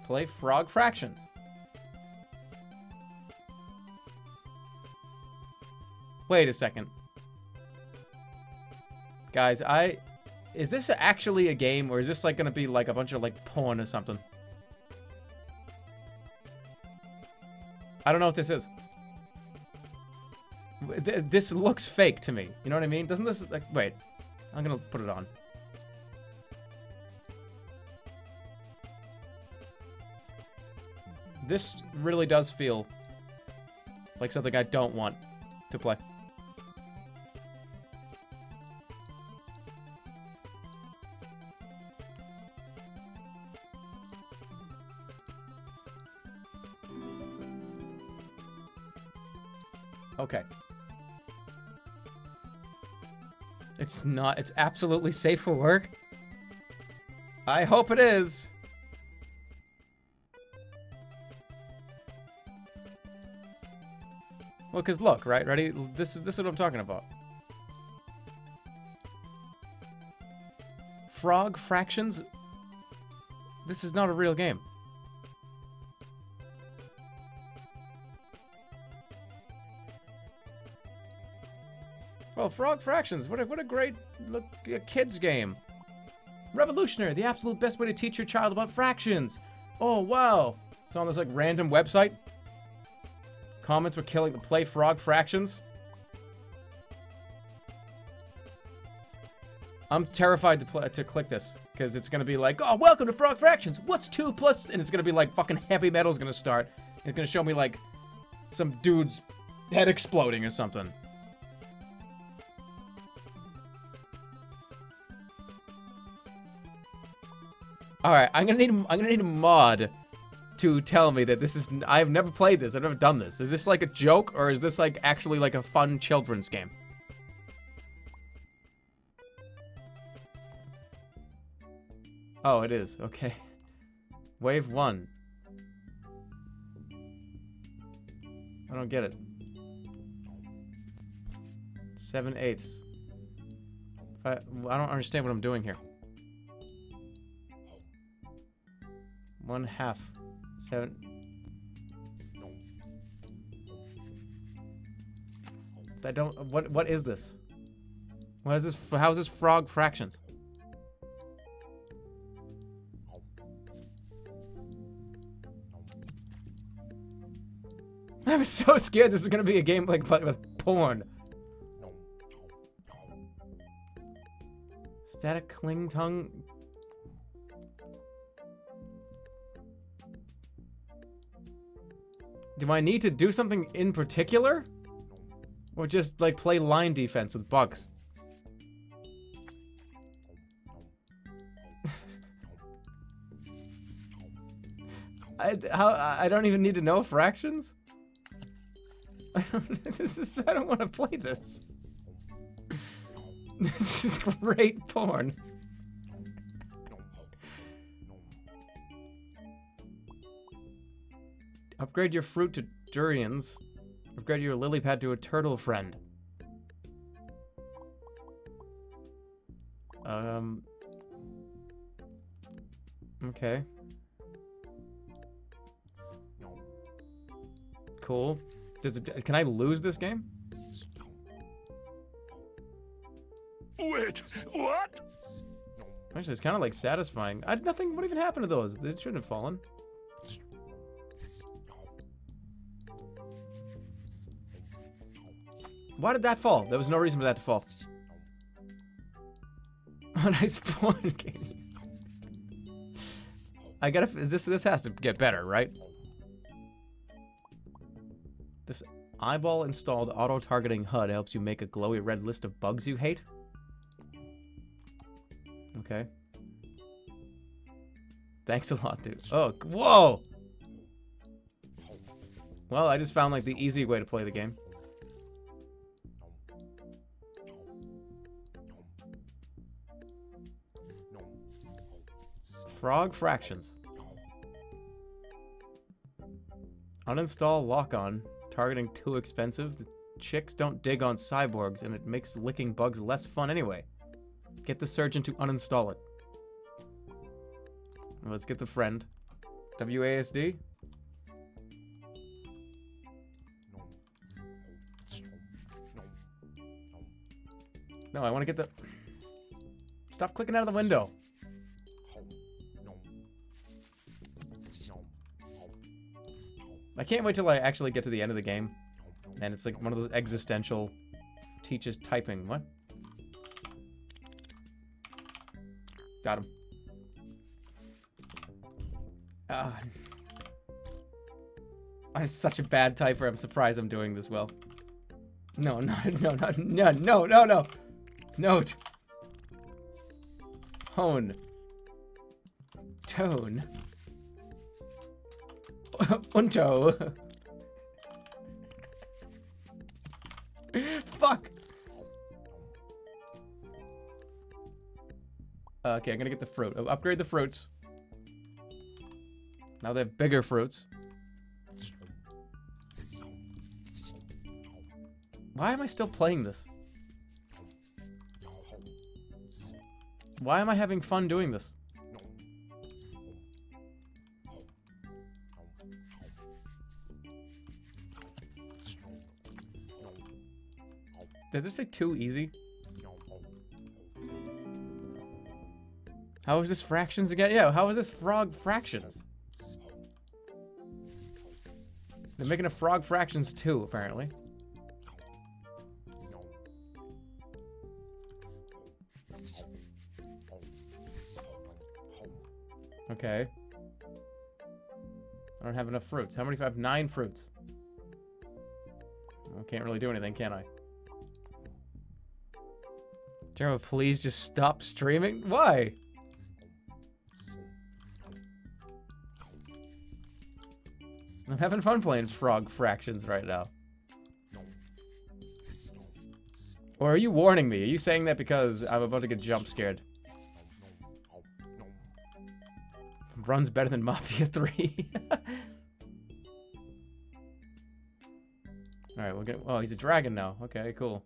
Play Frog Fractions. Wait a second. Guys, I... Is this actually a game, or is this, like, gonna be, like, a bunch of, like, porn or something? I don't know what this is. This looks fake to me. You know what I mean? Doesn't this, like... Wait. I'm gonna put it on. this really does feel like something I don't want to play. It's not, it's absolutely safe for work. I hope it is. Well, cause look, right? Ready? This is this is what I'm talking about. Frog fractions. This is not a real game. Frog Fractions, what a, what a great look, a kids game. Revolutionary, the absolute best way to teach your child about fractions. Oh, wow. It's on this like random website. Comments were killing the play Frog Fractions. I'm terrified to, play, to click this because it's gonna be like, oh, welcome to Frog Fractions. What's two plus? And it's gonna be like fucking heavy metal's gonna start. It's gonna show me like some dude's head exploding or something. All right, I'm gonna need I'm gonna need a mod to tell me that this is I've never played this. I've never done this. Is this like a joke or is this like actually like a fun children's game? Oh, it is. Okay. Wave one. I don't get it. Seven eighths. I, I don't understand what I'm doing here. One half. Seven. I don't. What? What is this? What is this? How is this frog fractions? I was so scared this was gonna be a game like with porn. Static cling tongue. Do I need to do something in particular? Or just like play line defense with bugs? I how I don't even need to know fractions. I don't. This is. I don't want to play this. This is great porn. Upgrade your fruit to durians. Upgrade your lily pad to a turtle friend. Um. Okay. Cool. Does it, can I lose this game? Wait, what? Actually, it's kind of like satisfying. I, nothing. What even happened to those? They shouldn't have fallen. Why did that fall? There was no reason for that to fall. A nice porn game. I gotta. This this has to get better, right? This eyeball installed auto targeting HUD helps you make a glowy red list of bugs you hate. Okay. Thanks a lot, dude. Oh, whoa! Well, I just found like the easy way to play the game. Frog fractions. Uninstall lock-on. Targeting too expensive. The chicks don't dig on cyborgs, and it makes licking bugs less fun anyway. Get the surgeon to uninstall it. Let's get the friend. WASD? No, I want to get the... Stop clicking out of the window. I can't wait till I actually get to the end of the game. And it's like one of those existential teaches typing. What? Got him. Ah. I'm such a bad typer. I'm surprised I'm doing this well. No, no, no, no, no, no, no, no. Note. Hone. Tone. Unto. Fuck. Uh, okay, I'm gonna get the fruit. Oh, upgrade the fruits. Now they have bigger fruits. Why am I still playing this? Why am I having fun doing this? Did this say too easy? How is this fractions again? Yeah, how is this frog fractions? They're making a frog fractions too, apparently. Okay. I don't have enough fruits. How many? I have nine fruits. I can't really do anything, can I? Jeremy, please just stop streaming. Why? I'm having fun playing Frog Fractions right now. Or are you warning me? Are you saying that because I'm about to get jump scared? Runs better than Mafia 3. Alright, we'll get- oh, he's a dragon now. Okay, cool.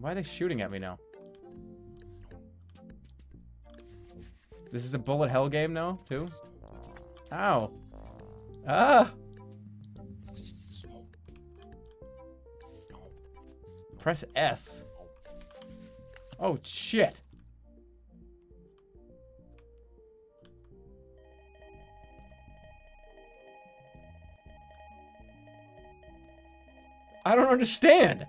Why are they shooting at me now? This is a bullet hell game now, too? Ow. Ah! Press S. Oh, shit. I don't understand.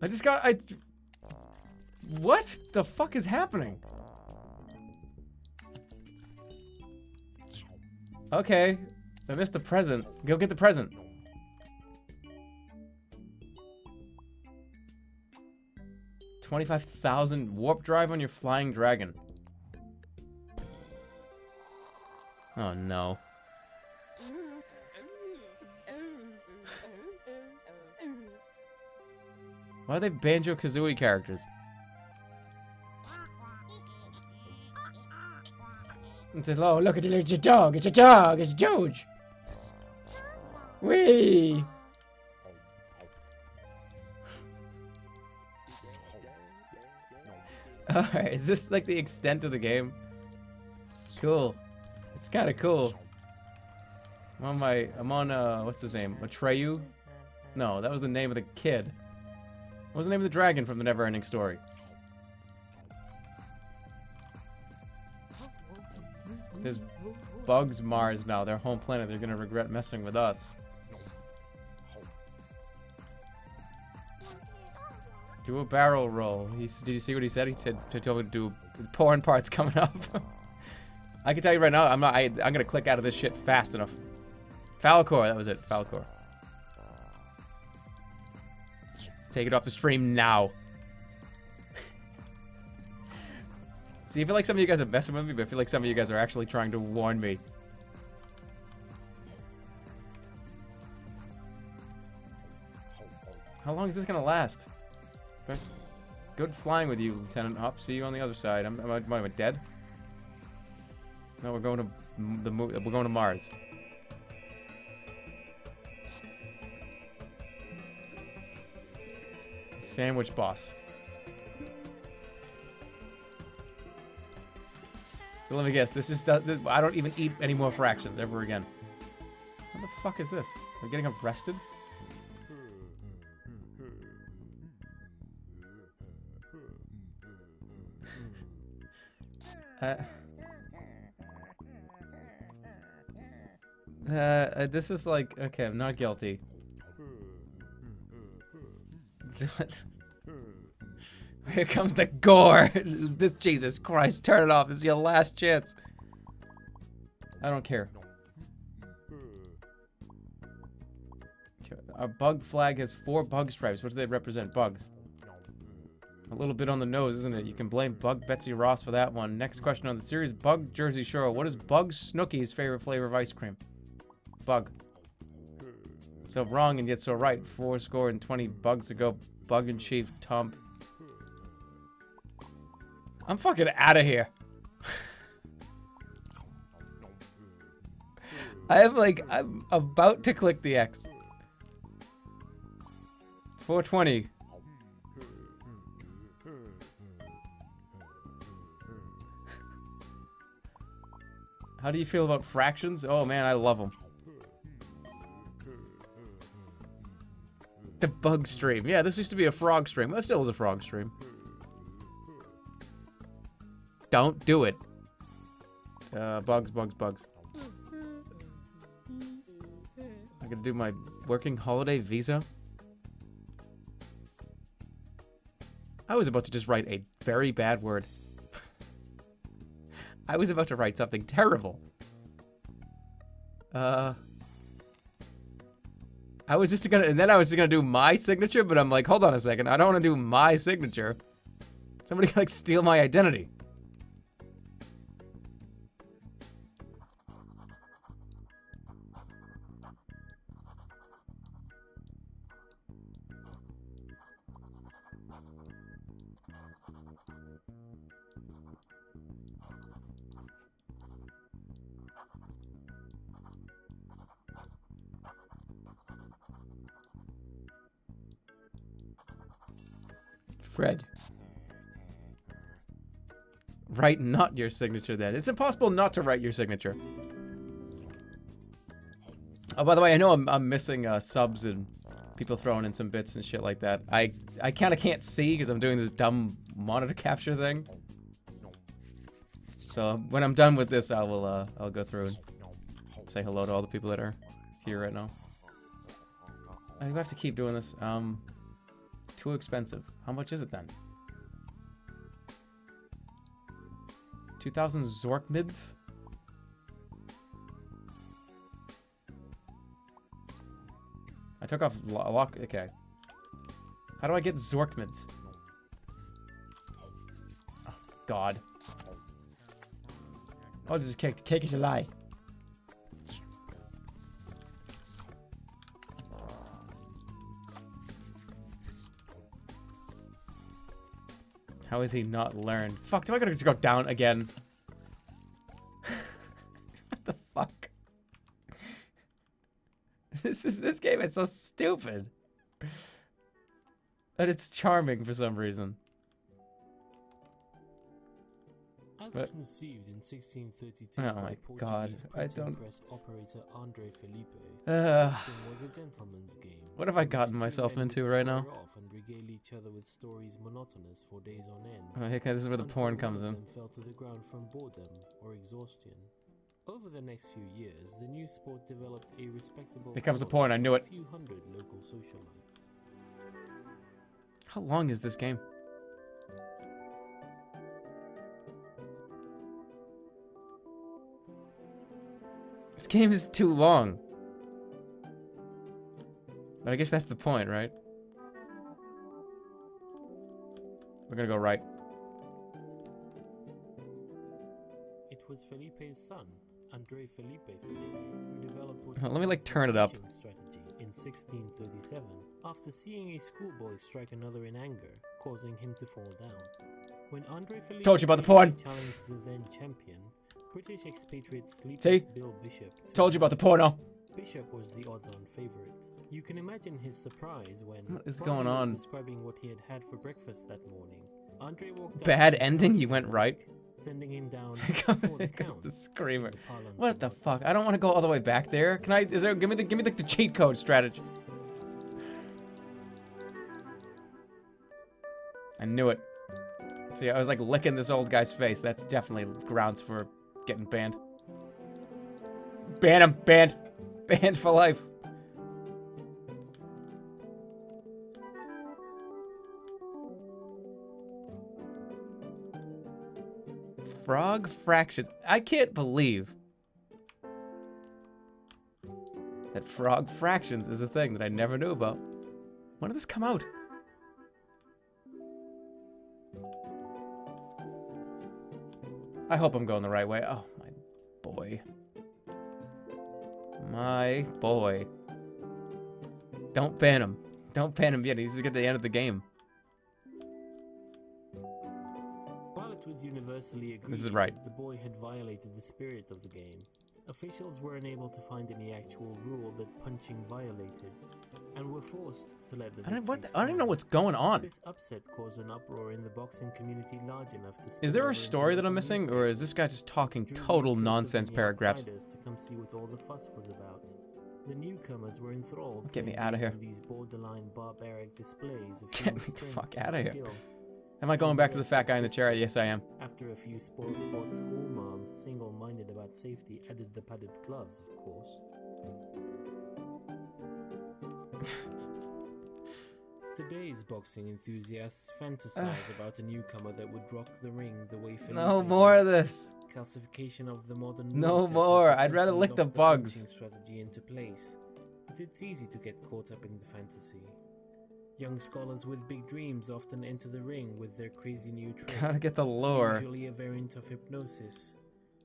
I just got I What the fuck is happening? Okay. I missed the present. Go get the present. Twenty-five thousand warp drive on your flying dragon. Oh no. Why are they Banjo Kazooie characters? It says, oh, look at it, it's a dog, it's a dog, it's George. Wee. Alright, is this like the extent of the game? Cool. It's kind of cool. I'm on my, I'm on, uh, what's his name? Atreyu? No, that was the name of the kid. What was the name of the dragon from the Neverending Story? There's Bugs Mars now, their home planet. They're gonna regret messing with us. Do a barrel roll. Did you see what he said? He said he told me to do porn parts coming up. I can tell you right now, I'm not. I, I'm gonna click out of this shit fast enough. Falkor, that was it. Falkor. Take it off the stream now. See, I feel like some of you guys are messing with me, but I feel like some of you guys are actually trying to warn me. How long is this gonna last? Good flying with you, Lieutenant Hop. See you on the other side. I'm, am I, dead? No, we're going to the we're going to Mars. Sandwich boss. So let me guess. This just does. I don't even eat any more fractions ever again. What the fuck is this? We're getting arrested. uh, uh, this is like okay. I'm not guilty. Here comes the gore. this Jesus Christ, turn it off. This is your last chance. I don't care. Our bug flag has four bug stripes. What do they represent? Bugs. A little bit on the nose, isn't it? You can blame Bug Betsy Ross for that one. Next question on the series, Bug Jersey Shore. What is Bug Snooki's favorite flavor of ice cream? Bug. So wrong and yet so right. Four score and 20 bugs ago. Bug and Chief Tump. I'm fucking out of here. I am like, I'm about to click the X. 420. How do you feel about fractions? Oh man, I love them. The bug stream. Yeah, this used to be a frog stream. That still is a frog stream. Don't do it. Uh, bugs, bugs, bugs. I gotta do my working holiday visa. I was about to just write a very bad word. I was about to write something terrible. Uh... I was just gonna, and then I was just gonna do my signature, but I'm like, hold on a second, I don't want to do my signature. Somebody like steal my identity. Fred. Write not your signature then. It's impossible not to write your signature. Oh, by the way, I know I'm, I'm missing uh, subs and people throwing in some bits and shit like that. I, I kind of can't see because I'm doing this dumb monitor capture thing. So when I'm done with this, I will uh, I'll go through and say hello to all the people that are here right now. I have to keep doing this. Um, too expensive. How much is it then? 2,000 Zorkmids? I took off lo lock. Okay. How do I get Zorkmids? Oh, God. Oh, this is cake. Cake is a lie. How is he not learned? Fuck, do I gotta just go down again? what the fuck? This is this game is so stupid. But it's charming for some reason. As But- conceived in 1632 Oh by my God, Portuguese printing press operator Andre Felipe, Uh, was a gentleman's game. What have I gotten myself into right now? off and regale each other with stories monotonous for days on end. oh, okay, this is where the porn comes in. fell to the ground from boredom or exhaustion. Over the next few years, the new sport developed a respectable. Here comes following porn, I knew it. A few hundred local socialites. How long is this game? This game is too long. But I guess that's the point, right? We're gonna go right. It was Felipe's son, Andre Felipe Felipe, who developed Let me, like, turn it up. strategy in 1637 after seeing a schoolboy strike another in anger, causing him to fall down. When Andre Felipe Told you about the porn. challenged the then champion, British expatriate See? Sleepless Bill Bishop. Told you about the porno. Bishop was the odds-on favorite. You can imagine his surprise when What is going on? describing what he had had for breakfast that morning. Andre walked Bad ending? You went right? sending him down the the screamer. the What the fuck? I don't want to go all the way back there. Can I? Is there? Give me the. Give me like the cheat code strategy. I knew it. See, I was like licking this old guy's face. That's definitely grounds for getting banned. Ban him. Banned. Banned for life. Frog fractions. I can't believe that frog fractions is a thing that I never knew about. When did this come out? I hope I'm going the right way. Oh, my boy. My boy. Don't ban him. Don't ban him yet. He's to get to the end of the game. While it was universally agreed This is right. the boy had violated the spirit of the game, officials were unable to find any actual rule that punching violated, and were forced to let the I don't, what, victory I don't even know what's going on. This upset caused an uproar in the boxing community large enough to Is there a story that I'm missing, or is this guy just talking total drawing interest of nonsense paragraphs? To come see what all the fuss was about. The newcomers were enthralled. Get me out of here. These borderline barbaric displays of Get me the fuck out of here. skill. Am I going back to the fat guy in the chair? Yes, I am. After a few spoiled sport school moms, single-minded about safety, added the padded gloves, of course. Today's boxing enthusiasts fantasize about a newcomer that would rock the ring the way Felipe No more of this. Calcification of the modern No more. I'd rather lick the bugs. strategy into place. But it's easy to get caught up in the fantasy. Young scholars with big dreams often enter the ring with their crazy new trick Gotta get the lore. usually a variant of hypnosis.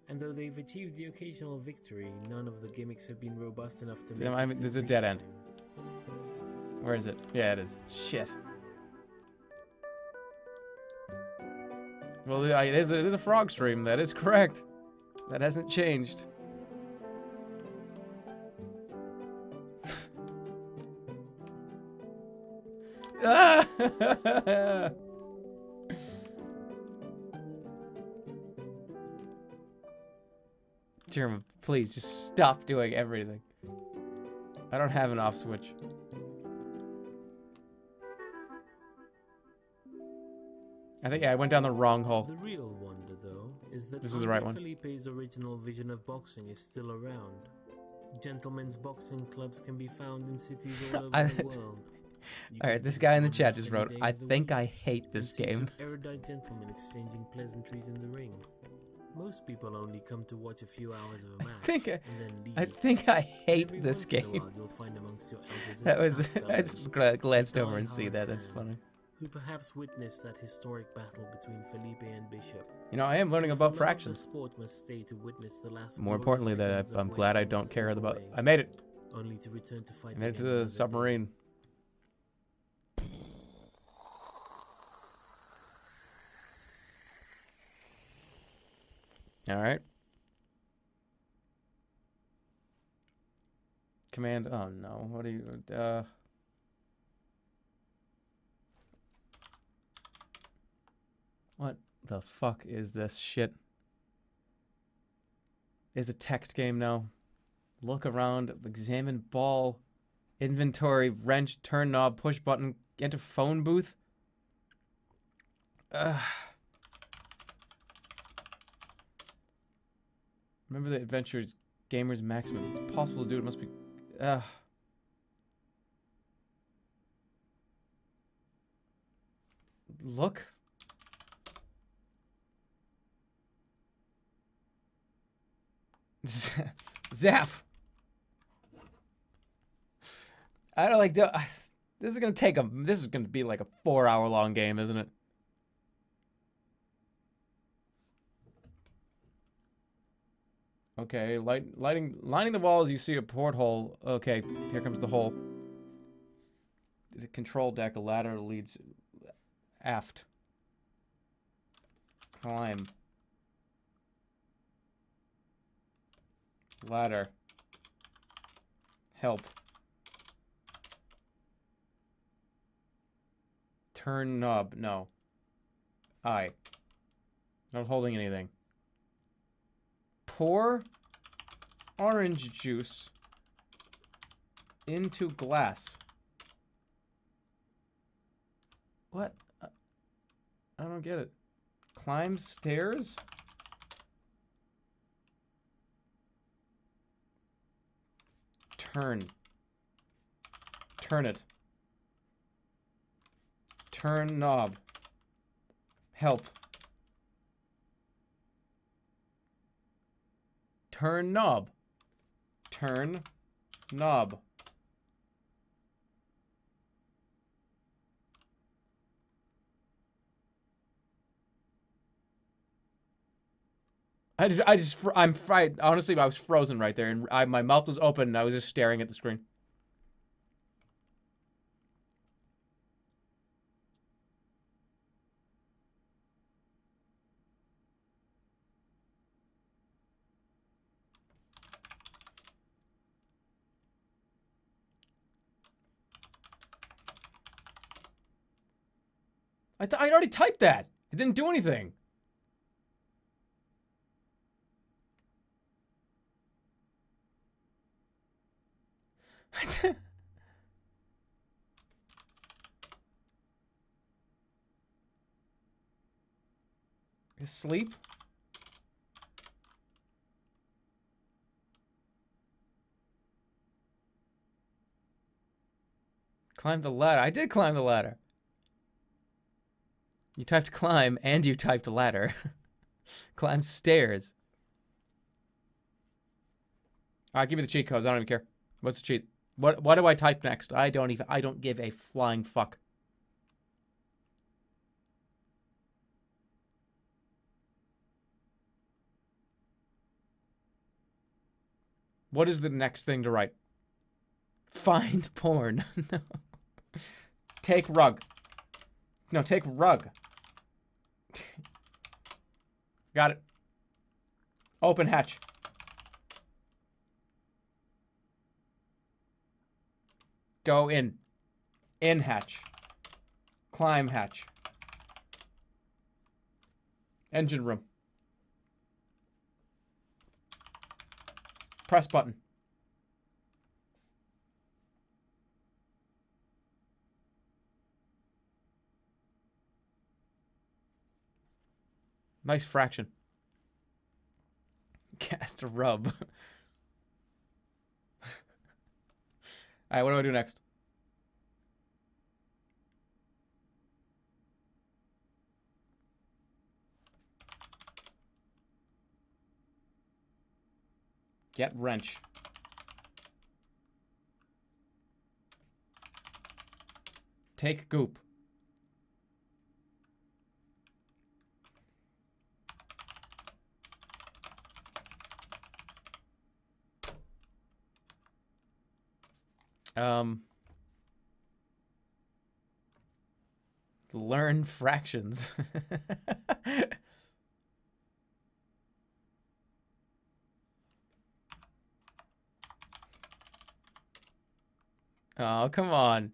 And though they've achieved the occasional victory, none of the gimmicks have been robust enough to Damn, make I it mean, there's a dead end. Where is it? Yeah, it is. Shit. Well, it is. It is a frog stream. That is correct. That hasn't changed. ah! Jeremy, please just stop doing everything. I don't have an off switch. I think yeah, I went down the wrong hole. The real wonder, though, is that This is the right one. Felipe's original vision of boxing is still around. Gentlemen's boxing clubs can be found in cities all over I- the world. You All this guy in the chat just wrote, "I think I hate this game." erudite gentlemen exchanging pleasantries in the ring. Most people only come to watch a few hours of a match think I- and then leave. I think I hate Every this once in a game. while, you'll find amongst your That was I just glanced over and see that. That's funny. Who perhaps witnessed that historic battle between Felipe and Bishop. You know, I am learning about love of the fractions. sport must stay to witness the last More importantly, that I'm glad I don't care about. I made it. only to return to fight I made it to the submarine. All right. Command. Oh no. What do you? Uh. What the fuck is this shit? Is a text game now. Look around, examine ball, inventory, wrench, turn knob, push button, enter phone booth. Ugh. Remember the adventures gamers maximum. It's possible to do it must be Ugh. Look. Zap. I don't like. This is gonna take a. This is gonna be like a four-hour long game, isn't it? Okay, light, lighting, lining the walls. You see a porthole. Okay, here comes the hole. There's a control deck. A ladder leads aft. Climb. Ladder. Help. Turn knob. No. I. Not holding anything. Pour orange juice into glass. What? I- don't get it. Climb stairs? turn. Turn it. Turn knob. Help. Turn knob. Turn knob. I just, I just, I'm fried. Honestly, I was frozen right there, and I, my mouth was open, and I was just staring at the screen. I thought I'd already typed that. It didn't do anything. Sleep? Climb the ladder. I did climb the ladder. You typed climb and you typed ladder. climb stairs. Alright, give me the cheat codes. I don't even care. What's the cheat? What what do I type next? I don't even I don't give a flying fuck. What is the next thing to write? Find porn. no. Take rug. No, take rug. Got it. Open hatch. Go in. In hatch. Climb hatch. Engine room. Press button. Nice fraction. Cast a rub. Alright, what do I do next? Get wrench. Take goop. Um learn fractions. oh, come on.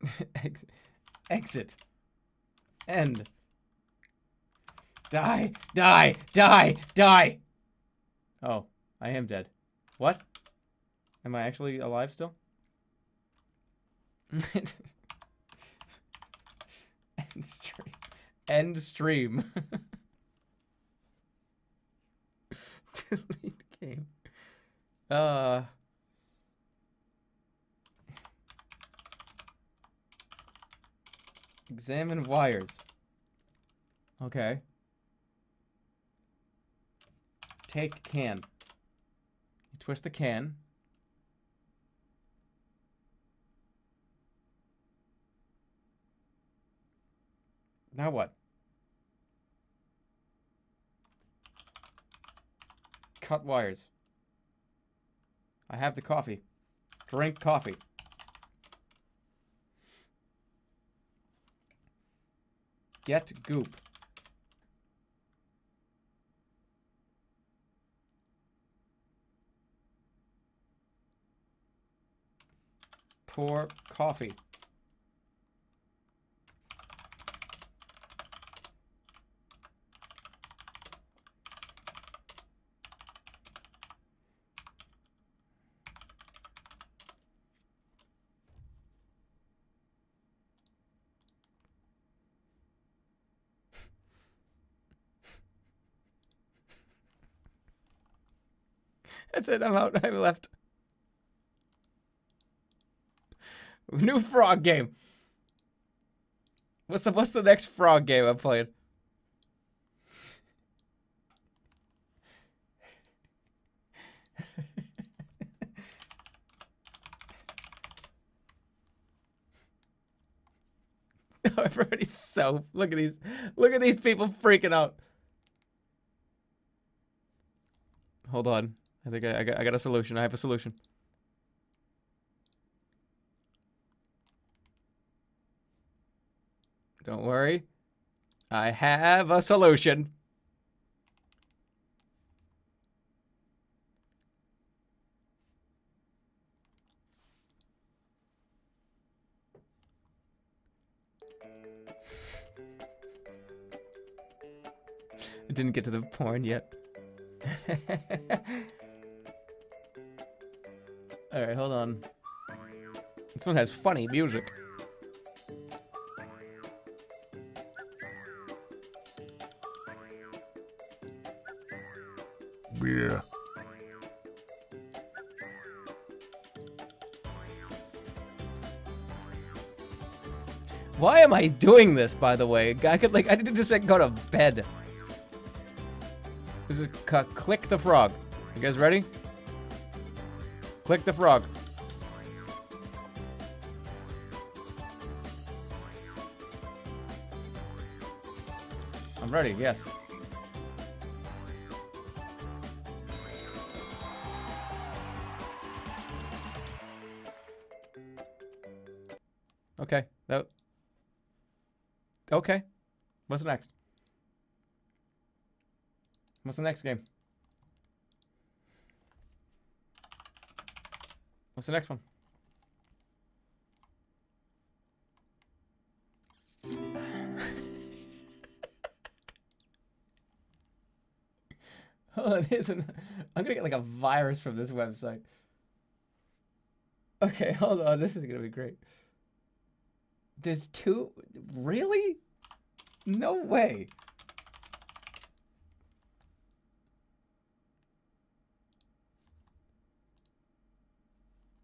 Ex- exit. End. Die, die, die, die. Oh, I am dead. What? Am I actually alive still? End stream. End stream. Delete game. Uh. Examine wires. Okay. Take can. You twist the can. Now what? Cut wires. I have the coffee. Drink coffee. Get goop. Pour coffee. That's it. I'm out. I left. New frog game. What's the what's the next frog game I'm playing? Oh, everybody's so look at these look at these people freaking out. Hold on. I think I, I got I got a solution. I have a solution. Don't worry. I have a solution. I didn't get to the porn yet. Alright, hold on. This one has funny music. Why am I doing this, by the way? I could, like, I need to just like, go to bed. This is click the frog. You guys ready? Click the frog. I'm ready, yes. Next? What's the next game? What's the next one? oh, it isn't. I'm gonna get like a virus from this website. Okay, hold on. This is gonna be great. There's two. Really? No way.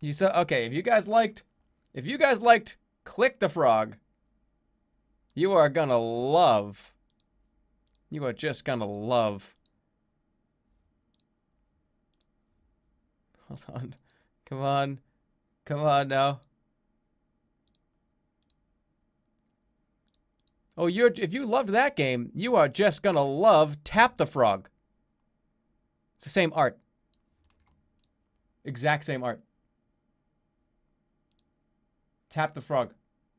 You saw okay, if you guys liked if you guys liked Click the Frog, you are gonna love you are just gonna love Hold on. Come on. Come on now. Oh, you're if you loved that game, you are just gonna love Tap the Frog. It's the same art. Exact same art. Tap the Frog.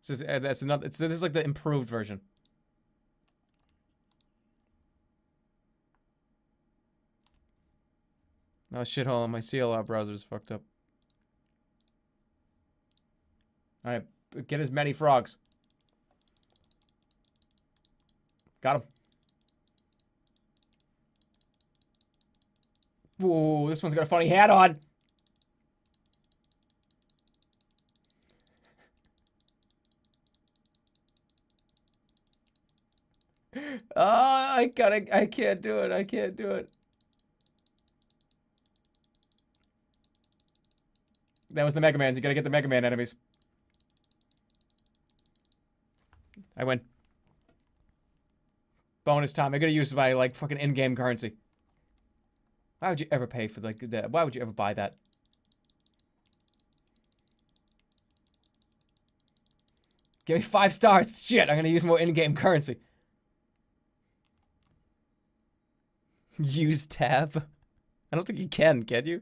This is, uh, that's another. This is like the improved version. Oh shithole! My CLR browser's fucked up. All right, get as many frogs. Got him. Whoa, this one's got a funny hat on. Ah, I gotta, I can't do it. I can't do it. That was the Mega Man's. You gotta get the Mega Man enemies. I win. Bonus time. I gotta use my like fucking in-game currency. Why would you ever pay for like that? Why would you ever buy that? Give me five stars. Shit, I'm gonna use more in-game currency. Use tab. I don't think you can, can you?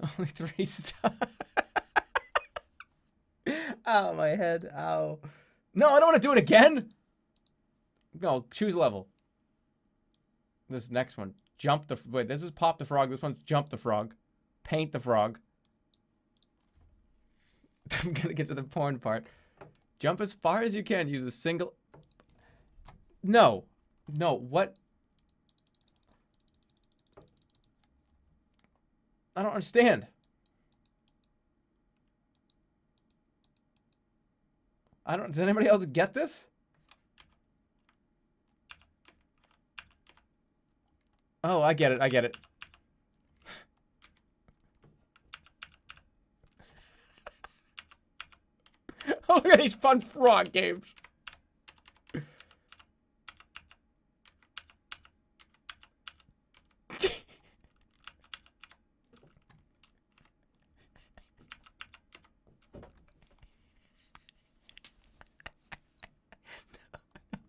Only three stars. Ow, oh, my head. Ow. No, I don't want to do it again. No, choose level. This next one. Jump the... Wait, this is pop the frog. This one's jump the frog. Paint the frog. I'm gonna get to the porn part. Jump as far as you can. Use a single... No. No, what? I don't understand. I don't. Does anybody else get this? Oh, I get it. I get it. Oh, look at these fun frog games.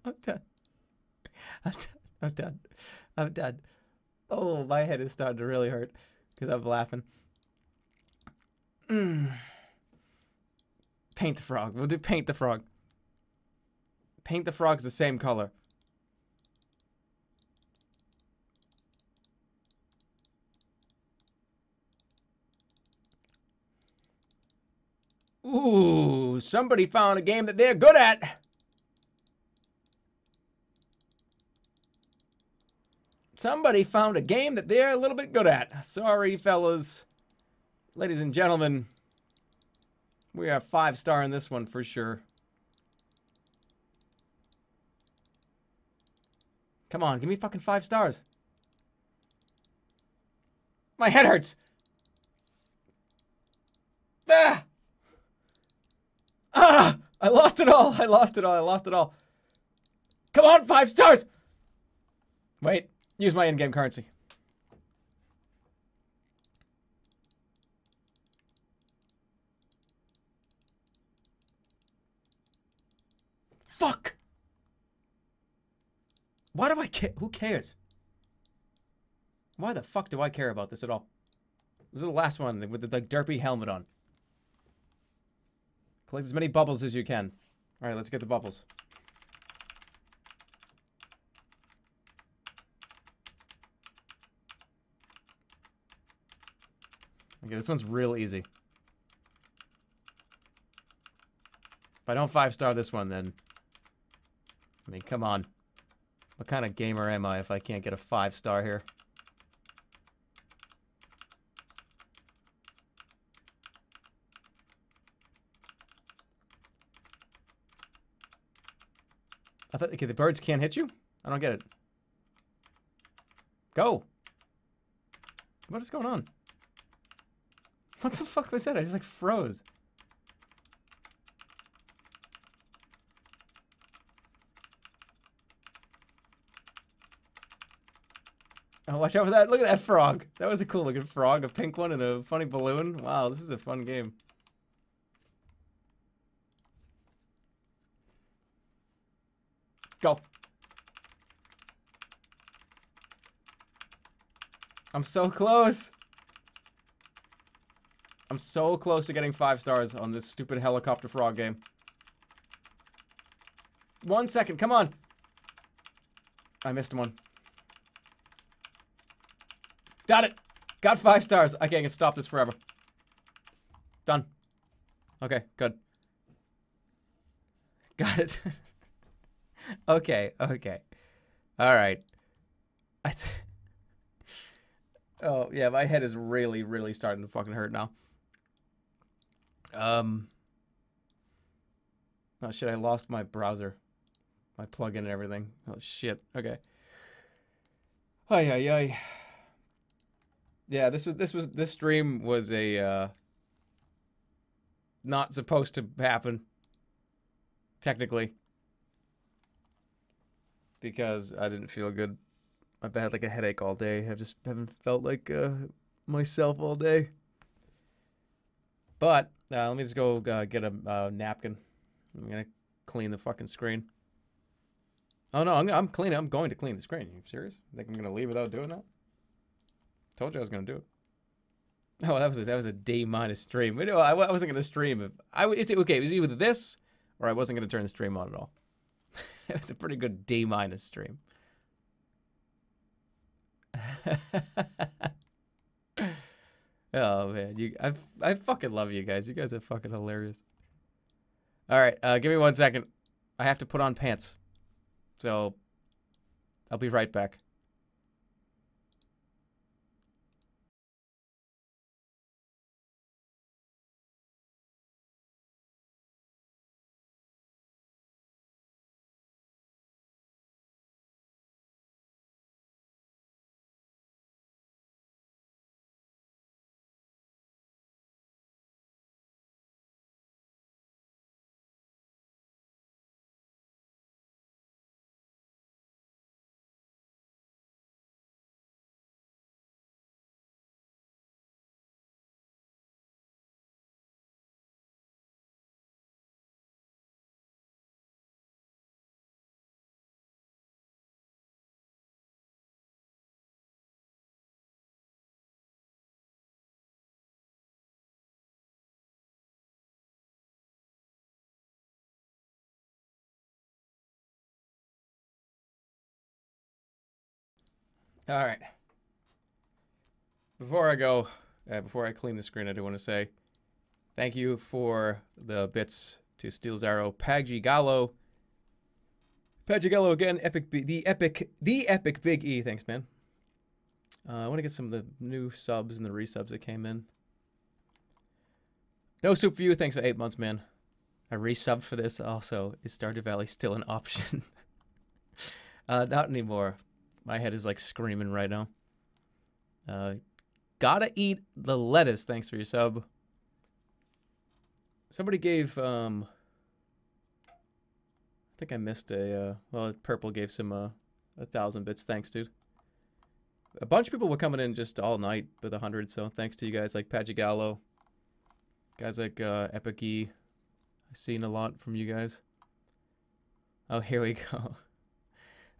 I'm done. I'm done. I'm done. I'm done. Oh, my head is starting to really hurt because I'm laughing. Mm. Paint the frog. We'll do paint the frog. Paint the frog's the same color. Ooh, somebody found a game that they're good at. Somebody found a game that they're a little bit good at. Sorry, fellas. Ladies and gentlemen, we are five star in this one for sure. Come on, give me fucking five stars. My head hurts. Ah! Ah! I lost it all. I lost it all. I lost it all. Come on, five stars. Wait, use my in-game currency. Fuck! Why do I care? Who cares? Why the fuck do I care about this at all? This is the last one with the like, derpy helmet on. Collect as many bubbles as you can. Alright, let's get the bubbles. Okay, this one's real easy. If I don't five star this one, then I mean, come on. What kind of gamer am I if I can't get a five star here? I thought, okay, the birds can't hit you? I don't get it. Go! What is going on? What the fuck was that? I just like froze. Oh, watch out for that. Look at that frog. That was a cool looking frog. A pink one and a funny balloon. Wow, this is a fun game. Go. I'm so close. So close to getting five stars on this stupid helicopter frog game. One second, come on. I missed one. Got it. Got five stars. I can't stop this forever. Done. Okay, good. Got it. okay, okay. All right. I oh, yeah, my head is really, really starting to fucking hurt now. Um. Oh shit, I lost my browser. My plugin and everything. Oh shit. Okay. Ay, ay, ay. Yeah, this was this was this stream was a uh, not supposed to happen. Technically, because I didn't feel good. I've had like a headache all day. I just haven't felt like uh, myself all day. But uh, let me just go uh, get a uh, napkin. I'm gonna clean the fucking screen. Oh no, I'm I'm cleaning. I'm going to clean the screen. You serious? Think I'm gonna leave without doing that? Told you I was gonna do it. Oh, that was a, that was a D minus stream. No, I, I wasn't gonna stream. If I it's okay, it was either this or I wasn't gonna turn the stream on at all. it was a pretty good D minus stream. oh man, you I I fucking love you guys. You guys are fucking hilarious. All right, uh, give me one second. I have to put on pants. So I'll be right back. All right. Before I go, uh, before I clean the screen, I do want to say thank you for the bits to Steel's Arrow, Paggy Gallo. Paggy Gallo again, epic, B, the epic, the epic Big E. Thanks, man. Uh, I want to get some of the new subs and the resubs that came in. No soup for you. Thanks for eight months, man. I resubbed for this. Also, is Stardew Valley still an option? uh, not anymore. My head is like screaming right now. Uh, gotta eat the lettuce. Thanks for your sub. Somebody gave um. I think I missed a uh, well. Purple gave some uh, a thousand bits. Thanks, dude. A bunch of people were coming in just all night with a hundred. So thanks to you guys like Pagigallo, guys like uh, Epic E. I've seen a lot from you guys. Oh, here we go.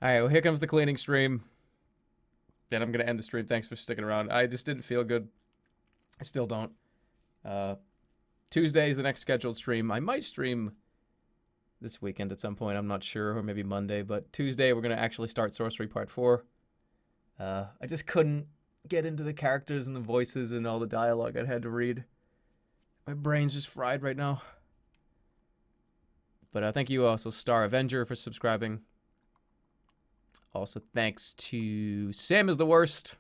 All right, well, here comes the cleaning stream. Then I'm going to end the stream. Thanks for sticking around. I just didn't feel good. I still don't. Uh, Tuesday is the next scheduled stream. I might stream this weekend at some point. I'm not sure, or maybe Monday. But Tuesday, we're going to actually start Sorcery Part 4. Uh, I just couldn't get into the characters and the voices and all the dialogue I had to read. My brain's just fried right now. But uh, thank you also, Star Avenger, for subscribing. Also, thanks to Sam is the worst.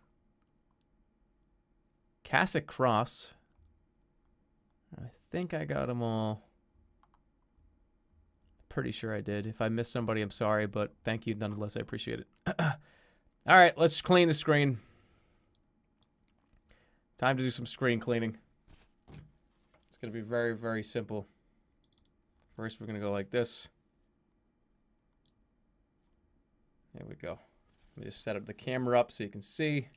Cassick Cross. I think I got them all. Pretty sure I did. If I missed somebody, I'm sorry, but thank you nonetheless. I appreciate it. all right, let's clean the screen. Time to do some screen cleaning. It's going to be very, very simple. First, we're going to go like this. There we go. Let me just set up the camera up so you can see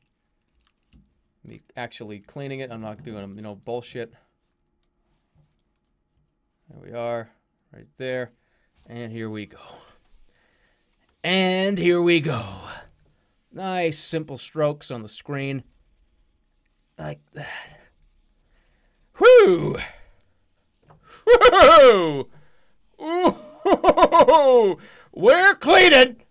me actually cleaning it. I'm not doing, you know, bullshit. There we are, right there. And here we go. And here we go. Nice, simple strokes on the screen. Like that. Whoo! Whoo! Ooh! We're cleaning!